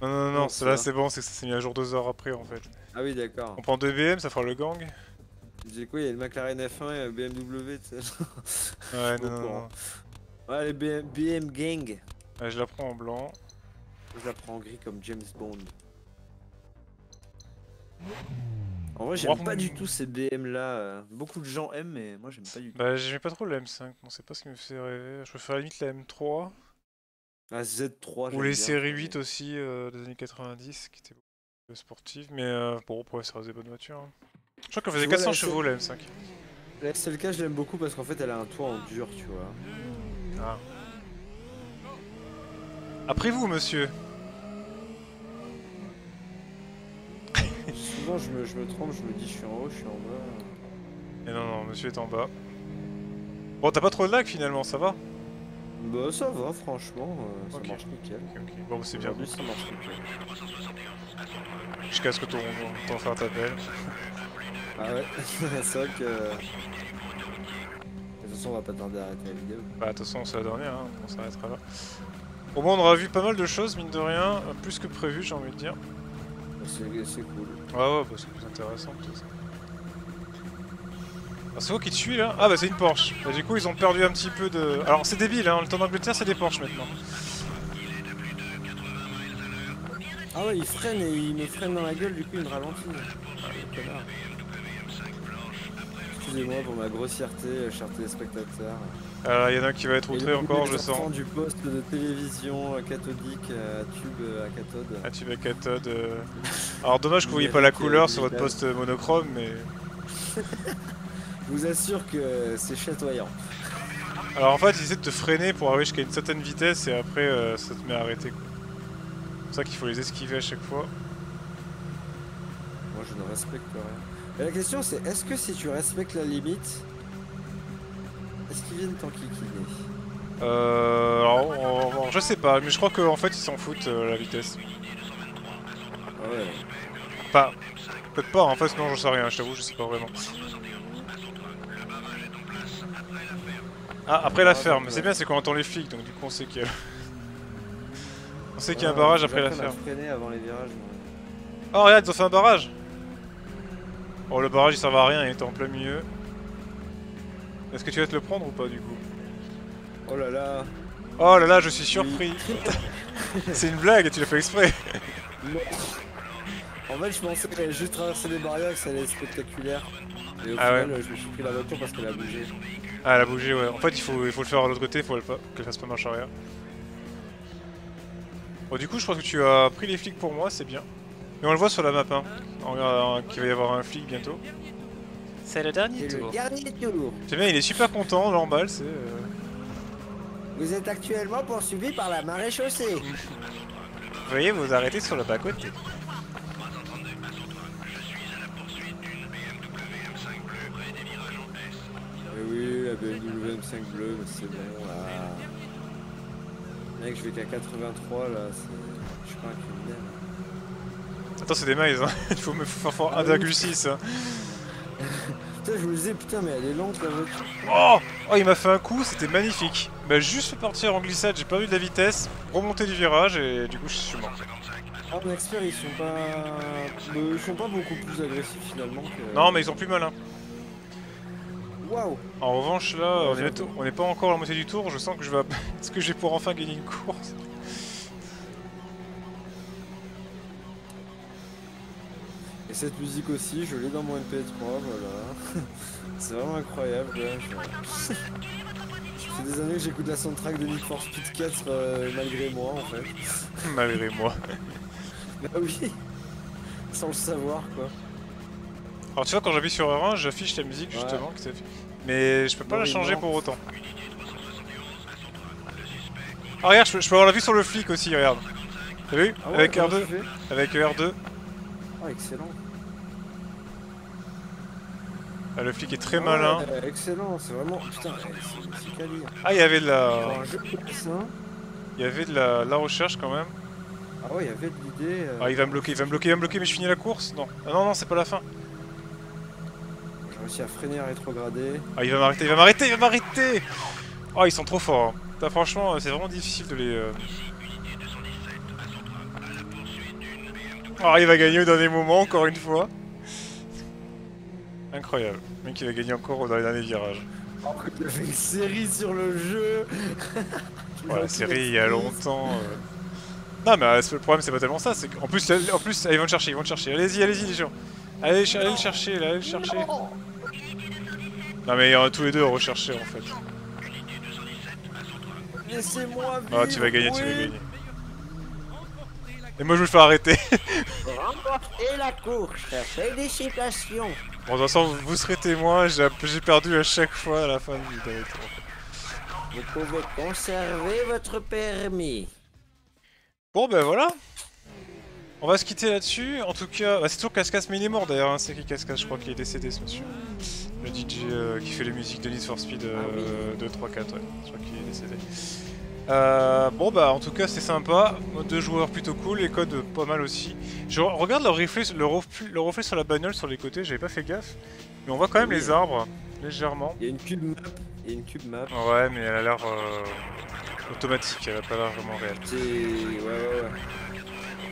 Non, non, non, Non, c'est là c'est bon, c'est que ça s'est mis à jour deux heures après en fait. Ah oui, d'accord. On prend deux BM, ça fera le gang Je disais quoi, il y a le McLaren F1 et le BMW, tu sais. Ouais, [laughs] non, non, non. Ouais, les BM, BM Gang. Ouais, je la prends en blanc. Je la prends en gris comme James Bond. En vrai, j'aime pas du tout ces BM là. Beaucoup de gens aiment, mais moi j'aime pas du tout. Bah, j'aimais pas trop la M5, non, c'est pas ce qui me fait rêver. Je préfère limite la M3 Ah, Z3, ou les séries 8 aussi euh, des années 90 qui étaient beaucoup plus sportives. Mais euh, bon, après, ça reste des bonnes voitures. hein. Je crois qu'elle faisait Tu vois, 400 la chevaux la M5. La SLK, je l'aime beaucoup parce qu'en fait, elle a un toit en dur, tu vois. Ah. Après vous, monsieur. Souvent, je me, je me trompe, je me dis, je suis en haut, je suis en bas. Et non, non, monsieur est en bas. Bon, t'as pas trop de lag finalement, ça va? Bah, ça va, franchement, euh, ça marche nickel. Ok. Bon, c'est bien. Ça marche nickel. Jusqu'à ce que ton, ton frère t'appelle. Ah ouais, [laughs] c'est vrai que. De toute façon, on va pas tarder à arrêter la vidéo. Bah, de toute façon, c'est la dernière, hein, on s'arrêtera là. Au moins, on aura vu pas mal de choses, mine de rien, euh, plus que prévu, j'ai envie de dire. C'est cool. Ouais, ouais, bah, c'est plus intéressant, tout ça. c'est quoi qui te suit là? Ah bah c'est une Porsche. Bah, du coup ils ont perdu un petit peu de... Alors c'est débile, hein, le temps d'Angleterre c'est des Porsche maintenant. Ah ouais, il freine et il me freine dans la gueule, du coup il me ralentit. Ah. Excusez-moi pour ma grossièreté, chers téléspectateurs. Alors il y en a un qui va être outré encore, je sens. du poste de télévision euh, cathodique euh, à tube euh, à cathode. Ah tu vas cathode. euh. Alors dommage que vous voyez pas la couleur euh, sur votre poste monochrome, mais... [laughs] Je vous assure que c'est chatoyant. Alors en fait ils essaient de te freiner pour arriver jusqu'à une certaine vitesse et après euh, ça te met à arrêter quoi. C'est pour ça qu'il faut les esquiver à chaque fois. Moi je ne respecte rien. Mais la question c'est est-ce que si tu respectes la limite, est-ce qu'ils viennent t'enquiquiner Euh, alors, on- on- je sais pas, mais je crois qu'en fait ils s'en foutent euh, la vitesse. Ah ouais. Enfin, peut-être pas, en fait non j'en sais rien, je t'avoue, je sais pas vraiment. Ah, après la Ah, ferme, c'est bien, c'est qu'on entend les flics, donc du coup on sait qu'il y a... [laughs] On sait qu'il y a un barrage après la ferme. freiner avant les virages. moi. Oh regarde, ils ont fait un barrage Oh le barrage il servait à rien, il était en plein milieu. Est-ce que tu vas te le prendre ou pas du coup Oh là là. Oh là là, je suis surpris [laughs] C'est une blague, tu l'as fait exprès Non. En fait, je pensais qu'elle allait juste traverser les barrières, que ça allait être spectaculaire. Et au Ah final, euh, je me suis pris la voiture parce qu'elle a bougé. Ah elle a bougé ouais, en fait il faut, il faut le faire à l'autre côté, il faut qu'elle fasse pas marche arrière. Bon du coup je pense que tu as pris les flics pour moi, c'est bien. Mais on le voit sur la map hein, en- en- qu'il va y avoir un flic bientôt. C'est le dernier Et le dernier tour. C'est bien, il est super content, normal, c'est... euh, Vous êtes actuellement poursuivi par la marée chaussée. Vous voyez, vous arrêtez sur le bas-côté. Oui, oui, la BMW M5 bleue, mais c'est bon là. Mec, je vais qu'à 83 là, c'est. Je suis pas un criminel. Attends, c'est des maïs, hein. [laughs] il faut me faire fort Ah oui. 1,6. hein. [laughs] Putain, je me disais, putain, mais elle est lente la voiture. Oh Oh, il m'a fait un coup, c'était magnifique. Il m'a juste fait partir en glissade, j'ai perdu de la vitesse, remonter du virage et du coup je suis mort. Ah, en expert, ils sont pas. Ils sont pas beaucoup plus agressifs finalement que. Non, mais ils sont plus malins. Waouh En revanche, là, on est, on pas encore à la moitié du tour, je sens que je vais. [laughs] Est-ce que je vais pouvoir enfin gagner une course? Cette musique aussi, je l'ai dans mon MP3, voilà. [laughs] c'est vraiment incroyable. ouais, je- Ça fait des années que j'écoute la soundtrack de Need for Speed 4 euh, malgré moi en fait. [laughs] Malgré moi. Bah [laughs] oui Sans le savoir quoi. Alors tu vois, quand j'appuie sur R1, j'affiche la musique justement. Mais je peux pas Non, la changer non. pour autant. Ah regarde, je peux, je peux avoir la vue sur le flic aussi, regarde. T'as vu Ah ouais, Avec comment R2 tu fais Avec R2. Ah excellent. Ah, le flic est très Ah malin. excellent, c'est vraiment. Putain, c'est hein. Ah, il y avait de la, il y avait de la, la recherche quand même. Ah ouais, il y avait de l'idée. euh, Ah, il va me bloquer, il va me bloquer, il va me bloquer, mais je finis la course Non. Ah non, non, c'est pas la fin. J'ai réussi à freiner, à rétrograder. Ah, il va m'arrêter, il va m'arrêter, il va m'arrêter Oh, ils sont trop forts. hein. Franchement, c'est vraiment difficile de les... euh, Ah, il va gagner au dernier moment, encore une fois. Incroyable. Le mec, il va gagner encore dans les derniers virages. Y avait une série sur le jeu. [laughs] Voilà, la série, il y a longtemps... euh. Non, mais euh, le problème, c'est pas tellement ça, c'est qu'en plus, en plus, ah, ils vont le chercher, ils vont le chercher. Allez-y, allez-y, les gens. Allez, ch- allez le chercher, là, allez le chercher. Non, mais euh, tous les deux à rechercher, en fait. Laissez-moi. Ah, tu vas gagner, tu vas gagner. Et moi, je me fais arrêter. Remportez la course. Félicitations. Bon, de toute façon, vous, serez témoin, j'ai j'ai perdu à chaque fois à la fin du dernier tour. Vous pouvez conserver votre permis. Bon, ben voilà. On va se quitter là-dessus. En tout cas, bah, c'est toujours Cascas, mais il est mort d'ailleurs. Hein. C'est qui Cascas? Je crois qu'il est décédé, ce monsieur. Le DJ euh, qui fait les musiques de Need for Speed euh, Ah oui. 2, 3, 4. Ouais. Je crois qu'il est décédé. Euh, bon, bah, en tout cas, c'est sympa. Mode de joueur plutôt cool. Les codes pas mal aussi. Je re- regarde le reflet, le, reflet, le reflet sur la bagnole sur les côtés. J'avais pas fait gaffe. Mais on voit quand même Oui. les arbres, légèrement. Il y a une cube map. Il y a une cube map. Ouais, mais elle a l'air euh, automatique, elle a pas l'air vraiment réelle. Ouais, ouais, ouais.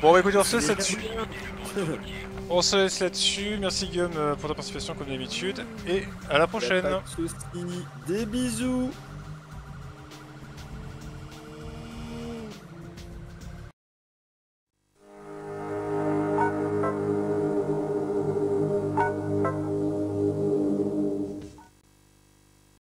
Bon, bah écoutez, sur ce, C'est ça déjà dessus. bien. [laughs] On se laisse là-dessus. Merci Guillaume euh, pour ta participation comme d'habitude. Et à la prochaine. De soucis. Des bisous